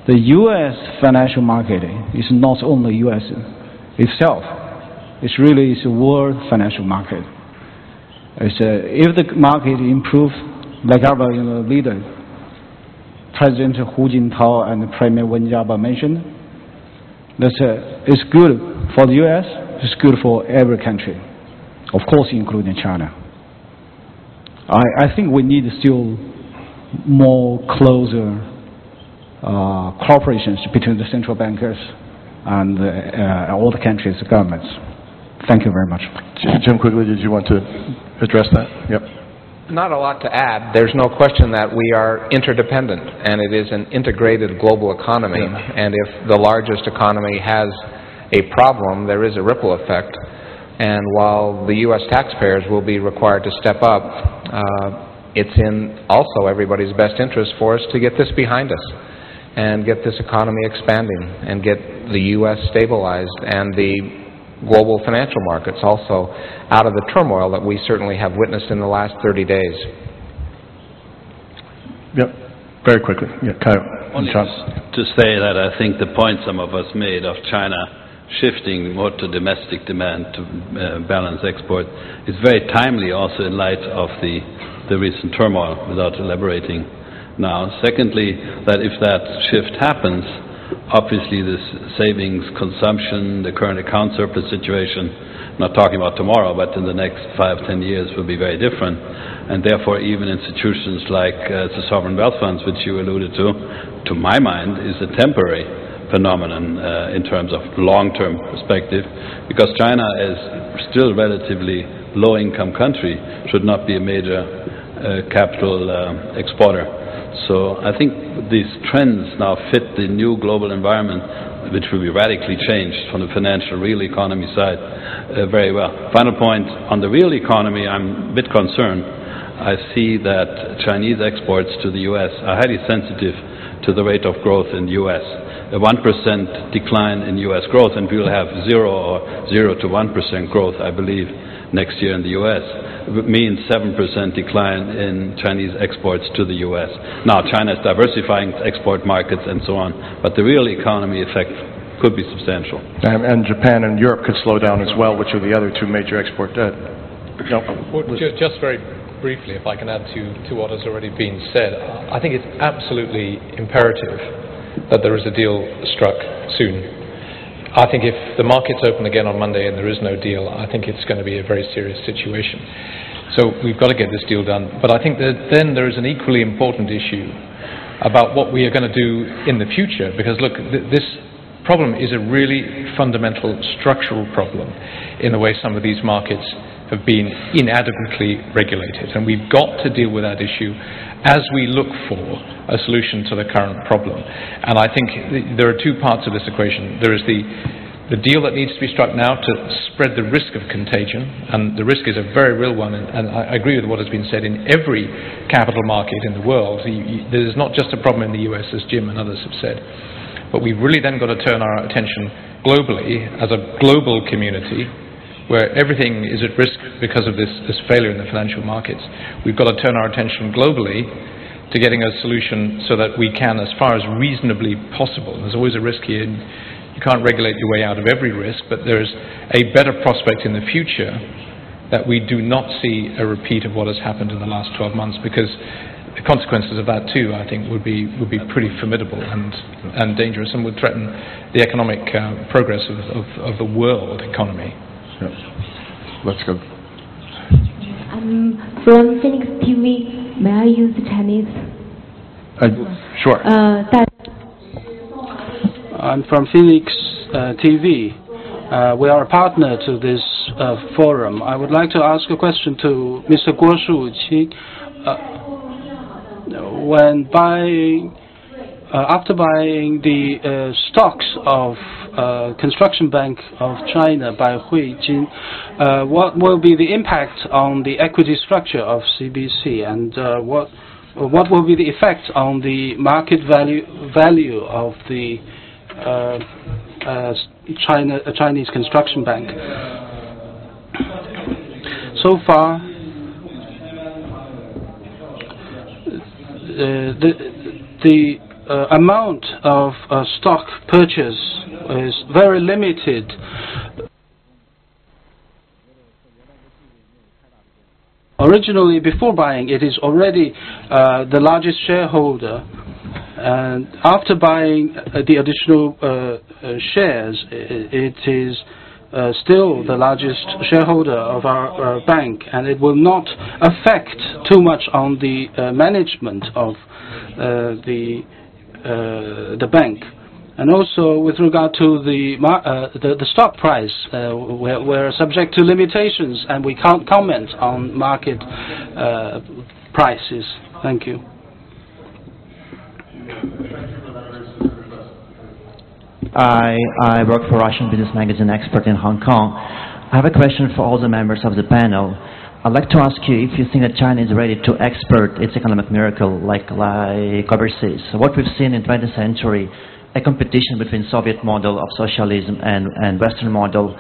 the U.S. financial market is not only U.S. itself. It's really it's a world financial market. It's a, if the market improves, like our you know, leader, President Hu Jintao and Premier Wen Jiabao mentioned, that's a, it's good for the U.S., it's good for every country, of course including China. I, I think we need still more closer uh, cooperations between the central bankers and uh, all the countries' governments. Thank you very much. Jim, quickly, did you want to address that? Yep. Not a lot to add. There's no question that we are interdependent, and it is an integrated global economy. Yeah. And if the largest economy has a problem, there is a ripple effect. And while the U.S. taxpayers will be required to step up, uh, it's in also everybody's best interest for us to get this behind us and get this economy expanding and get the U.S. stabilized and the global financial markets also out of the turmoil that we certainly have witnessed in the last 30 days. Yep, very quickly. Yeah, Caio. Only to say that I think the point some of us made of China shifting more to domestic demand to uh, balance export is very timely also in light of the recent turmoil without elaborating now. Secondly, that if that shift happens, obviously this savings, consumption, the current account surplus situation, not talking about tomorrow, but in the next five, ten years will be very different. And therefore, even institutions like uh, the sovereign wealth funds, which you alluded to, to my mind, is a temporary phenomenon uh, in terms of long-term perspective, because China is still relatively low-income country, should not be a major uh, capital uh, exporter. So I think these trends now fit the new global environment, which will be radically changed from the financial real economy side uh, very well. Final point on the real economy, I'm a bit concerned. I see that Chinese exports to the U.S. are highly sensitive to the rate of growth in the U.S. A 1% decline in U.S. growth, and we will have 0 or 0 to 1% growth, I believe, next year in the U.S means 7% decline in Chinese exports to the U.S. Now, China is diversifying its export markets and so on, but the real economy effect could be substantial. And, and Japan and Europe could slow down as well, which are the other two major export. Uh, no. well, just, just very briefly, if I can add to, to what has already been said, I think it's absolutely imperative that there is a deal struck soon. I think if the markets open again on Monday and there is no deal, I think it's going to be a very serious situation. So we've got to get this deal done. But I think that then there is an equally important issue about what we are going to do in the future. Because look, th this problem is a really fundamental structural problem in the way some of these markets have been inadequately regulated. And we've got to deal with that issue as we look for a solution to the current problem. And I think th there are two parts of this equation. There is the the deal that needs to be struck now to spread the risk of contagion, and the risk is a very real one, and, and I agree with what has been said in every capital market in the world. There's not just a problem in the US, as Jim and others have said, but we've really then got to turn our attention globally, as a global community, where everything is at risk because of this, this failure in the financial markets. We've got to turn our attention globally to getting a solution so that we can, as far as reasonably possible, there's always a risk here, you can't regulate your way out of every risk, but there's a better prospect in the future that we do not see a repeat of what has happened in the last 12 months because the consequences of that too, I think, would be would be pretty formidable and and dangerous and would threaten the economic uh, progress of, of, of the world economy. Let's go. I'm from Phoenix TV. May I use Chinese? Uh, Sure. 呃，大 I'm from Phoenix uh, TV. Uh, we are a partner to this uh, forum. I would like to ask a question to Mr. Guo Shuqing. Uh, when buying, uh, after buying the uh, stocks of uh, Construction Bank of China by Huijin, uh, what will be the impact on the equity structure of CBC, and uh, what what will be the effect on the market value value of the uh, uh, China uh, Chinese Construction Bank? So far, the the uh, amount of uh, stock purchase is very limited. Originally, before buying, it is already uh, the largest shareholder, and after buying uh, the additional uh, uh, shares, it is still the largest shareholder of our bank, and it will not affect too much on the management of uh, the the bank. And also with regard to the uh, the, the stock price, uh, we're, we're subject to limitations, and we can't comment on market uh, prices. Thank you. I, I work for Russian business magazine Expert in Hong Kong. I have a question for all the members of the panel. I'd like to ask you if you think that China is ready to export its economic miracle like, like overseas. What we've seen in 20th century, a competition between Soviet model of socialism and, and Western model.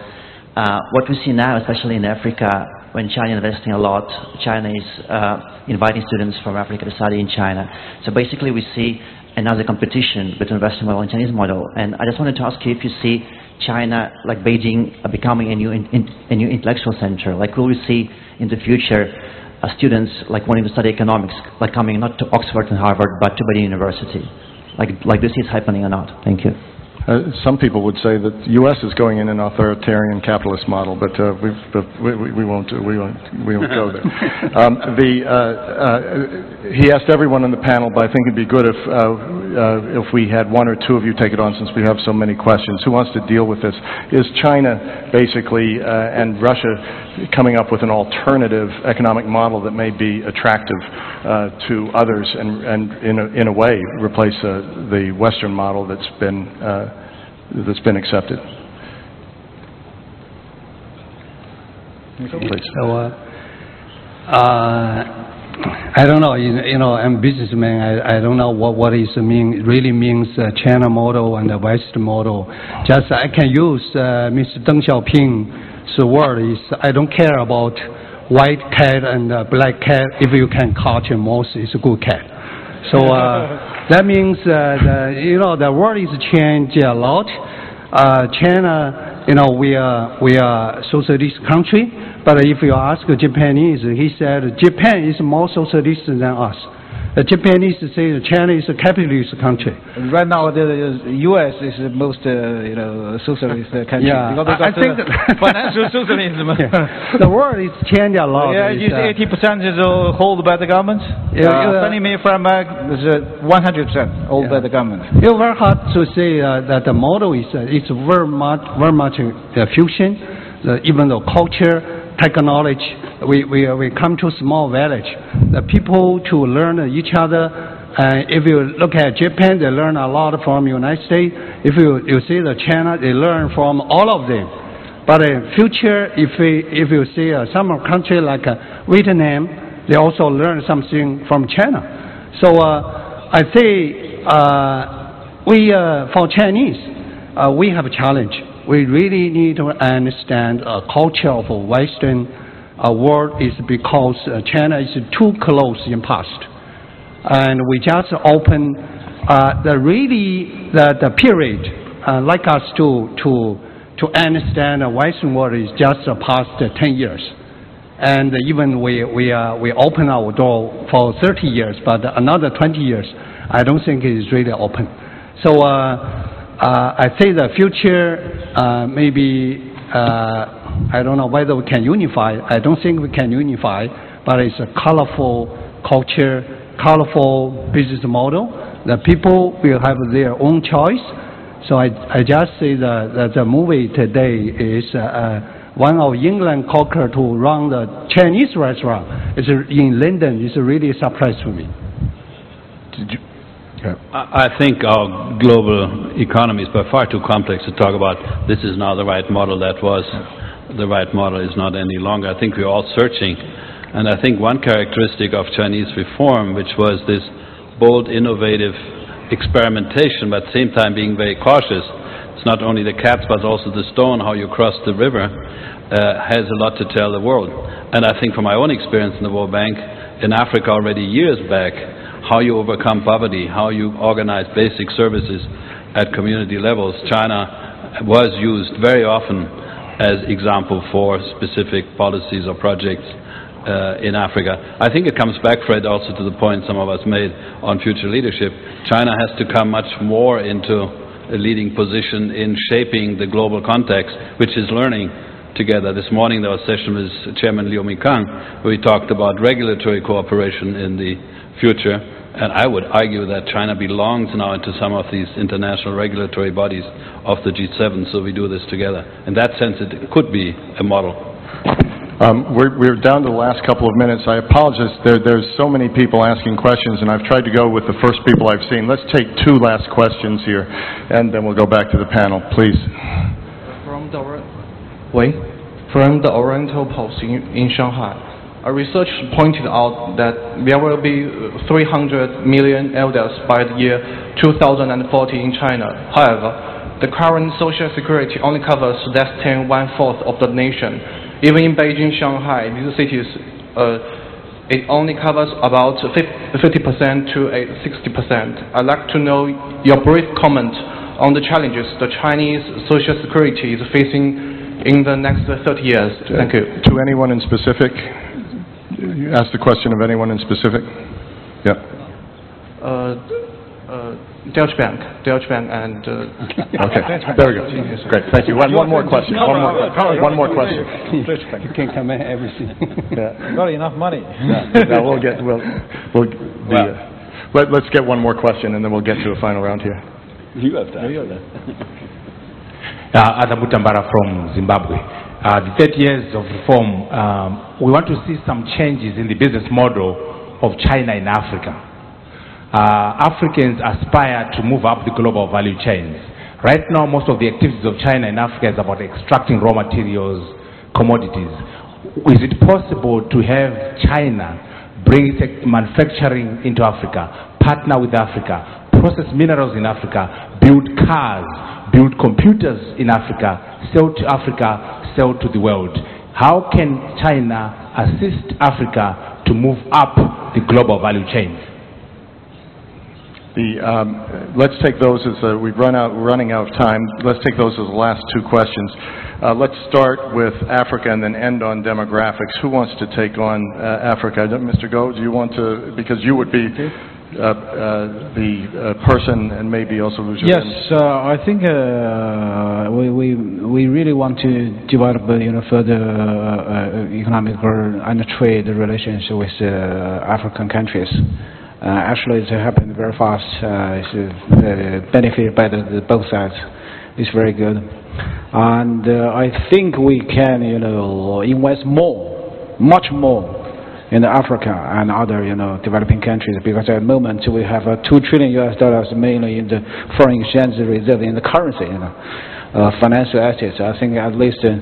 Uh, what we see now, especially in Africa, when China is investing a lot, China is uh, inviting students from Africa to study in China. So basically we see another competition between Western model and Chinese model. And I just wanted to ask you if you see China, like Beijing, becoming a new, in, in, a new intellectual center. Like will we see in the future uh, students like wanting to study economics, like coming not to Oxford and Harvard, but to Beijing University? Like, like this is happening or not? Thank you. Uh, Some people would say that the U.S. is going in an authoritarian capitalist model, but uh, we've- but we we- we won't we won't we won't go there. [laughs] Um, The uh, uh, He asked everyone on the panel, but I think it'd be good if uh, uh, if we had one or two of you take it on since we have so many questions. Who wants to deal with this? Is China basically uh, and Russia coming up with an alternative economic model that may be attractive uh, to others and and in a in a way replace uh, the Western model that's been uh, that's been accepted. Please. So, uh, uh, I don't know, you know, you know, I'm a businessman, I, I don't know what, what is mean, really means uh, China model and the West model. Just I can use uh, Mr. Deng Xiaoping's word is, I don't care about white cat and uh, black cat, if you can catch a mouse, it's a good cat. So uh, that means uh, the, you know the world is changed a lot. Uh, China, you know, we are we are socialist country, but if you ask a Japanese, he said Japan is more socialist than us. The Japanese say China is a capitalist country. Right now, the U.S. is the most, uh, you know, socialist uh, [laughs] country. Yeah, I- I think uh, [laughs] financial socialism. [laughs] Yeah. The world is changed a lot. Yeah, you uh, see 80% is uh, held by the government. Yeah, uh, yeah. Sunny from uh, is uh, 100% owned by the government. It's very hard to say uh, that the model is uh, it's very much very much uh, fusion, the, even the culture, technology. We we uh, we come to small village. The people to learn each other. And if you look at Japan, they learn a lot from United States. If you you see the China, they learn from all of them. But in future, if we, if you see uh, some country like uh, Vietnam, they also learn something from China. So uh, I say uh, we uh, for Chinese, uh, we have a challenge. We really need to understand a culture of Western uh, world is because uh, China is too close in past, and we just open uh, the really the, the period uh, like us to to to understand the Western world is just the past uh, 10 years. And even we, we, we open our door for 30 years, but another 20 years, I don't think it is really open. So uh, I say the future uh, maybe, uh, I don't know whether we can unify. I don't think we can unify, but it's a colorful culture, colorful business model. The people will have their own choice. So I, I just say that, that the movie today is uh, uh, one of England cocker to run the Chinese restaurant. It's in London. It's really a surprise for me. I think our global economy is by far too complex to talk about this is now the right model, that was the right model is not any longer. I think we're all searching. And I think one characteristic of Chinese reform, which was this bold, innovative experimentation, but at the same time being very cautious, it's not only the cats but also the stone, how you cross the river, uh, has a lot to tell the world. And I think from my own experience in the World Bank, in Africa already years back, how you overcome poverty, how you organize basic services at community levels. China was used very often as example for specific policies or projects uh, in Africa. I think it comes back, Fred, also to the point some of us made on future leadership. China has to come much more into a leading position in shaping the global context, which is learning together. This morning there was a session with Chairman Liu Mingkang where we talked about regulatory cooperation in the future. And I would argue that China belongs now into some of these international regulatory bodies of the G7, so we do this together. In that sense, it could be a model. Um, we're, we're down to the last couple of minutes. I apologize. There, there's so many people asking questions, and I've tried to go with the first people I've seen. Let's take two last questions here, and then we'll go back to the panel, please. From the, wait, from the Oriental Post in, in Shanghai, a research pointed out that there will be 300 million elders by the year 2040 in China. However, the current social security only covers less than one-fourth of the nation. Even in Beijing, Shanghai, these cities, uh, it only covers about 50% to 60%. I'd like to know your brief comment on the challenges the Chinese social security is facing in the next 30 years. Thank you. To anyone in specific? You asked the question of anyone in specific? Yeah. Uh, uh, Deutsche Bank, Deutsche Bank, and uh, [laughs] Okay, there we go. Great, thank you. One, one more question. One more, one more question. You can command everything. [laughs] Yeah. Got enough money. No, we'll get, we'll, we'll, the, uh, let, let's get one more question, and then we'll get to a final round here. You have that. You have time. Uh, Adam Butambara from Zimbabwe. Uh, the 30 years of reform, um, we want to see some changes in the business model of China in Africa. Uh, Africans aspire to move up the global value chains. Right now, most of the activities of China in Africa is about extracting raw materials, commodities. Is it possible to have China bring manufacturing into Africa, partner with Africa, process minerals in Africa, build cars, build computers in Africa, sell to Africa, sell to the world? How can China assist Africa to move up the global value chain? The, um, let's take those as, uh, we've run out, we're running out of time. Let's take those as the last two questions. Uh, let's start with Africa and then end on demographics. Who wants to take on uh, Africa? Mr. Guo, do you want to, because you would be the uh, person and maybe also Lu Zhou. Yes, uh, I think uh, we, we, we really want to develop uh, you know, further uh, uh, economic and trade relations with uh, African countries. Uh, actually, it's happened very fast. Uh, it's uh, benefited by the, the both sides. It's very good, and uh, I think we can, you know, invest more, much more, in Africa and other, you know, developing countries. Because at the moment we have uh, two trillion U.S. dollars mainly in the foreign exchange reserve in the currency, you know, uh, financial assets. I think at least a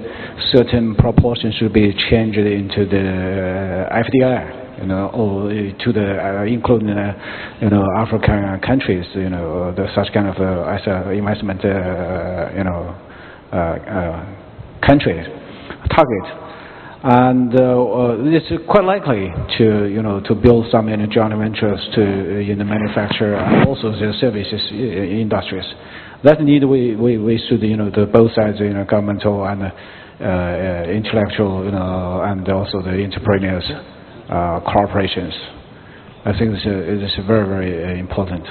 certain proportion should be changed into the uh, FDI you know, or uh, to the uh, including uh, you know African countries, you know, the, such kind of as a investment, you know, countries target, and uh, uh, it's quite likely to you know to build some know, joint ventures to uh, in the manufacture and also the services uh, industries. That need we, we, we should you know the both sides you know governmental and uh, intellectual, you know, and also the entrepreneurs, uh, corporations. I think this is, very, very important.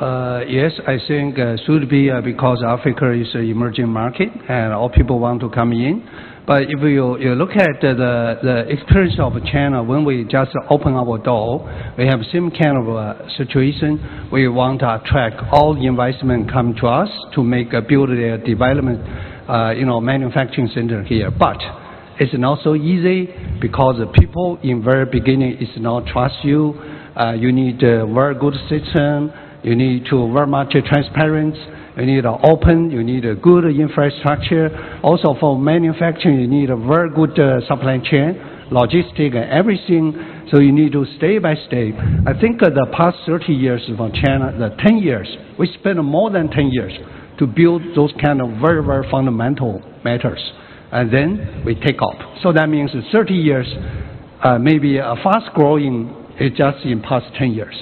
Uh, yes, I think uh, should be uh, because Africa is an emerging market and all people want to come in. But if you, you look at the, the experience of China, when we just open our door, we have same kind of uh, situation. We want to attract all the investment come to us to make uh, build their development, uh, you know, manufacturing center here. But it's not so easy because the people in very beginning is not trust you. Uh, you need a very good system. You need to very much transparent. You need open. You need a good infrastructure. Also for manufacturing, you need a very good uh, supply chain, logistic, and everything. So you need to step by step. I think uh, the past 30 years for China, the 10 years, we spent more than 10 years to build those kind of very, very fundamental matters. And then we take off. So that means 30 years, uh, maybe a fast growing is just in past 10 years.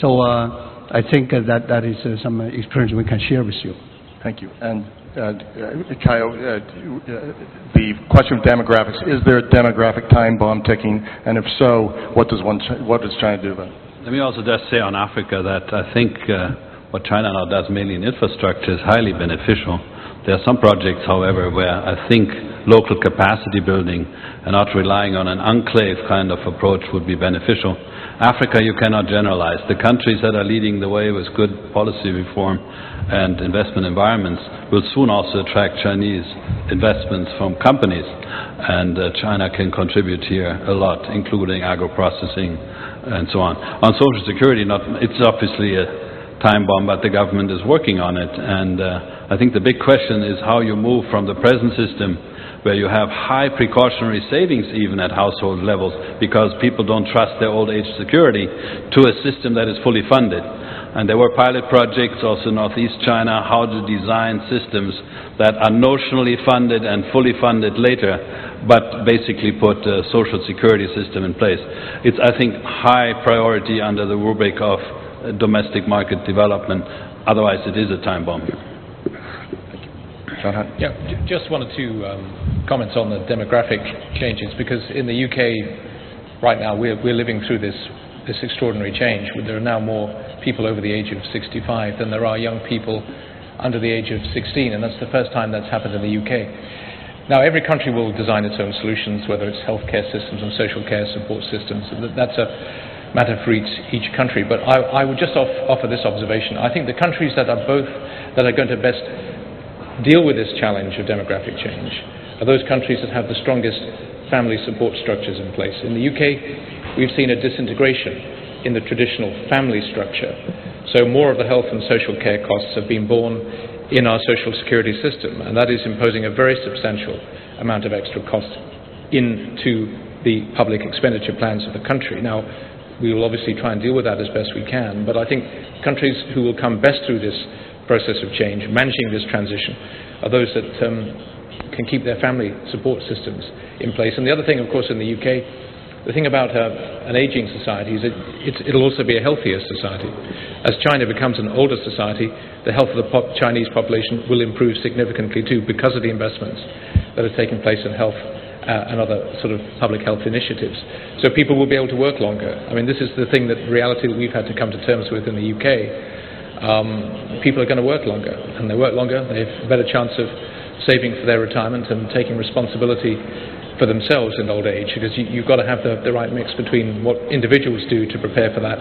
So uh, I think uh, that that is uh, some experience we can share with you. Thank you. And uh, Caio, the question of demographics, is there a demographic time bomb ticking? And if so, what does one, what does China do about it? Let me also just say on Africa that I think what China now does mainly in infrastructure is highly beneficial. There are some projects, however, where I think local capacity building and not relying on an enclave kind of approach would be beneficial. Africa, you cannot generalize. The countries that are leading the way with good policy reform and investment environments will soon also attract Chinese investments from companies. And uh, China can contribute here a lot, including agro-processing and so on. On Social Security, not, it's obviously a time bomb, but the government is working on it. And uh, I think the big question is how you move from the present system where you have high precautionary savings even at household levels because people don't trust their old age security to a system that is fully funded. And there were pilot projects also in Northeast China how to design systems that are notionally funded and fully funded later, but basically put a social security system in place. It's, I think, high priority under the rubric of domestic market development. Otherwise, it is a time bomb. John Hutton. Yeah, just one or two um, comments on the demographic changes, because in the UK right now we're, we're living through this, this extraordinary change. There are now more people over the age of 65 than there are young people under the age of 16, and that's the first time that's happened in the UK. Now, every country will design its own solutions, whether it's healthcare systems and social care support systems. That's a matter for each, each country. But I, I would just off, offer this observation. I think the countries that are both that are going to best deal with this challenge of demographic change are those countries that have the strongest family support structures in place. In the UK, we've seen a disintegration in the traditional family structure. So more of the health and social care costs have been borne in our social security system, and that is imposing a very substantial amount of extra cost into the public expenditure plans of the country. Now, we will obviously try and deal with that as best we can, but I think countries who will come best through this process of change, managing this transition, are those that um, can keep their family support systems in place. And the other thing, of course, in the UK, the thing about uh, an aging society is that it'll also be a healthier society. As China becomes an older society, the health of the pop Chinese population will improve significantly too because of the investments that are taking place in health uh, and other sort of public health initiatives. So people will be able to work longer. I mean, this is the thing that reality that we've had to come to terms with in the UK um, people are going to work longer. And they work longer, they have a better chance of saving for their retirement and taking responsibility for themselves in old age because you, have got to have the, the right mix between what individuals do to prepare for that,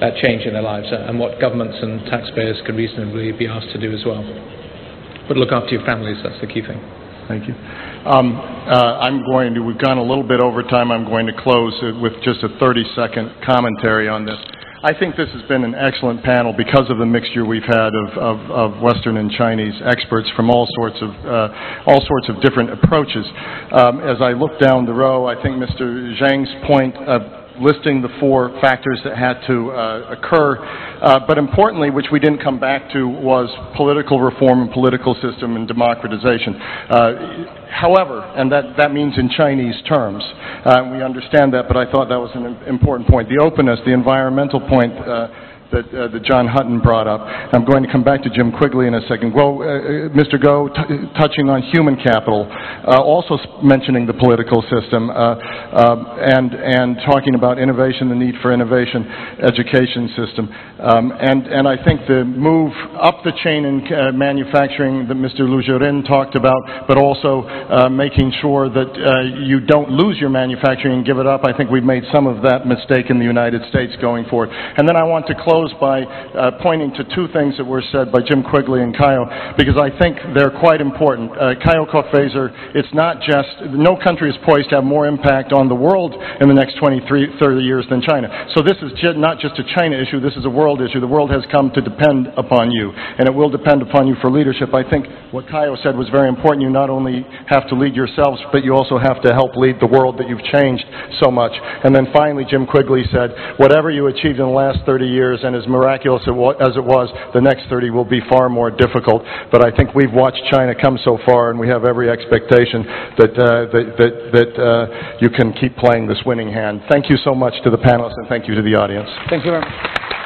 that change in their lives and what governments and taxpayers can reasonably be asked to do as well. But look after your families, that's the key thing. Thank you. Um, uh, I'm going to, we've gone a little bit over time. I'm going to close with just a 30 second commentary on this. I think this has been an excellent panel because of the mixture we've had of, of, of Western and Chinese experts from all sorts of uh, all sorts of different approaches. Um, as I look down the row, I think Mr. Zhang's point of listing the four factors that had to uh, occur, uh, but importantly, which we didn't come back to, was political reform and political system and democratization. Uh, however, and that, that means in Chinese terms, uh, we understand that, but I thought that was an important point. The openness, the environmental point, uh, that, uh, that John Hutton brought up. I'm going to come back to Jim Quigley in a second. Well, uh, Mr. Guo, touching on human capital, uh, also mentioning the political system, uh, uh, and, and talking about innovation, the need for innovation, education system. Um, and, and I think the move up the chain in uh, manufacturing that Mr. Liu Jiren talked about, but also uh, making sure that uh, you don't lose your manufacturing and give it up. I think we've made some of that mistake in the United States going forward. And then I want to close by uh, pointing to two things that were said by Jim Quigley and Caio, because I think they're quite important. Uh, Caio Koch-Weser, it's not just, no country is poised to have more impact on the world in the next 23, 30 years than China. So this is not just a China issue, this is a world issue. The world has come to depend upon you, and it will depend upon you for leadership. I think what Caio said was very important. You not only have to lead yourselves, but you also have to help lead the world that you've changed so much. And then finally, Jim Quigley said, whatever you achieved in the last 30 years, as miraculous as it was, the next 30 will be far more difficult. But I think we've watched China come so far, and we have every expectation that, uh, that, that, that uh, you can keep playing this winning hand. Thank you so much to the panelists, and thank you to the audience. Thank you very much.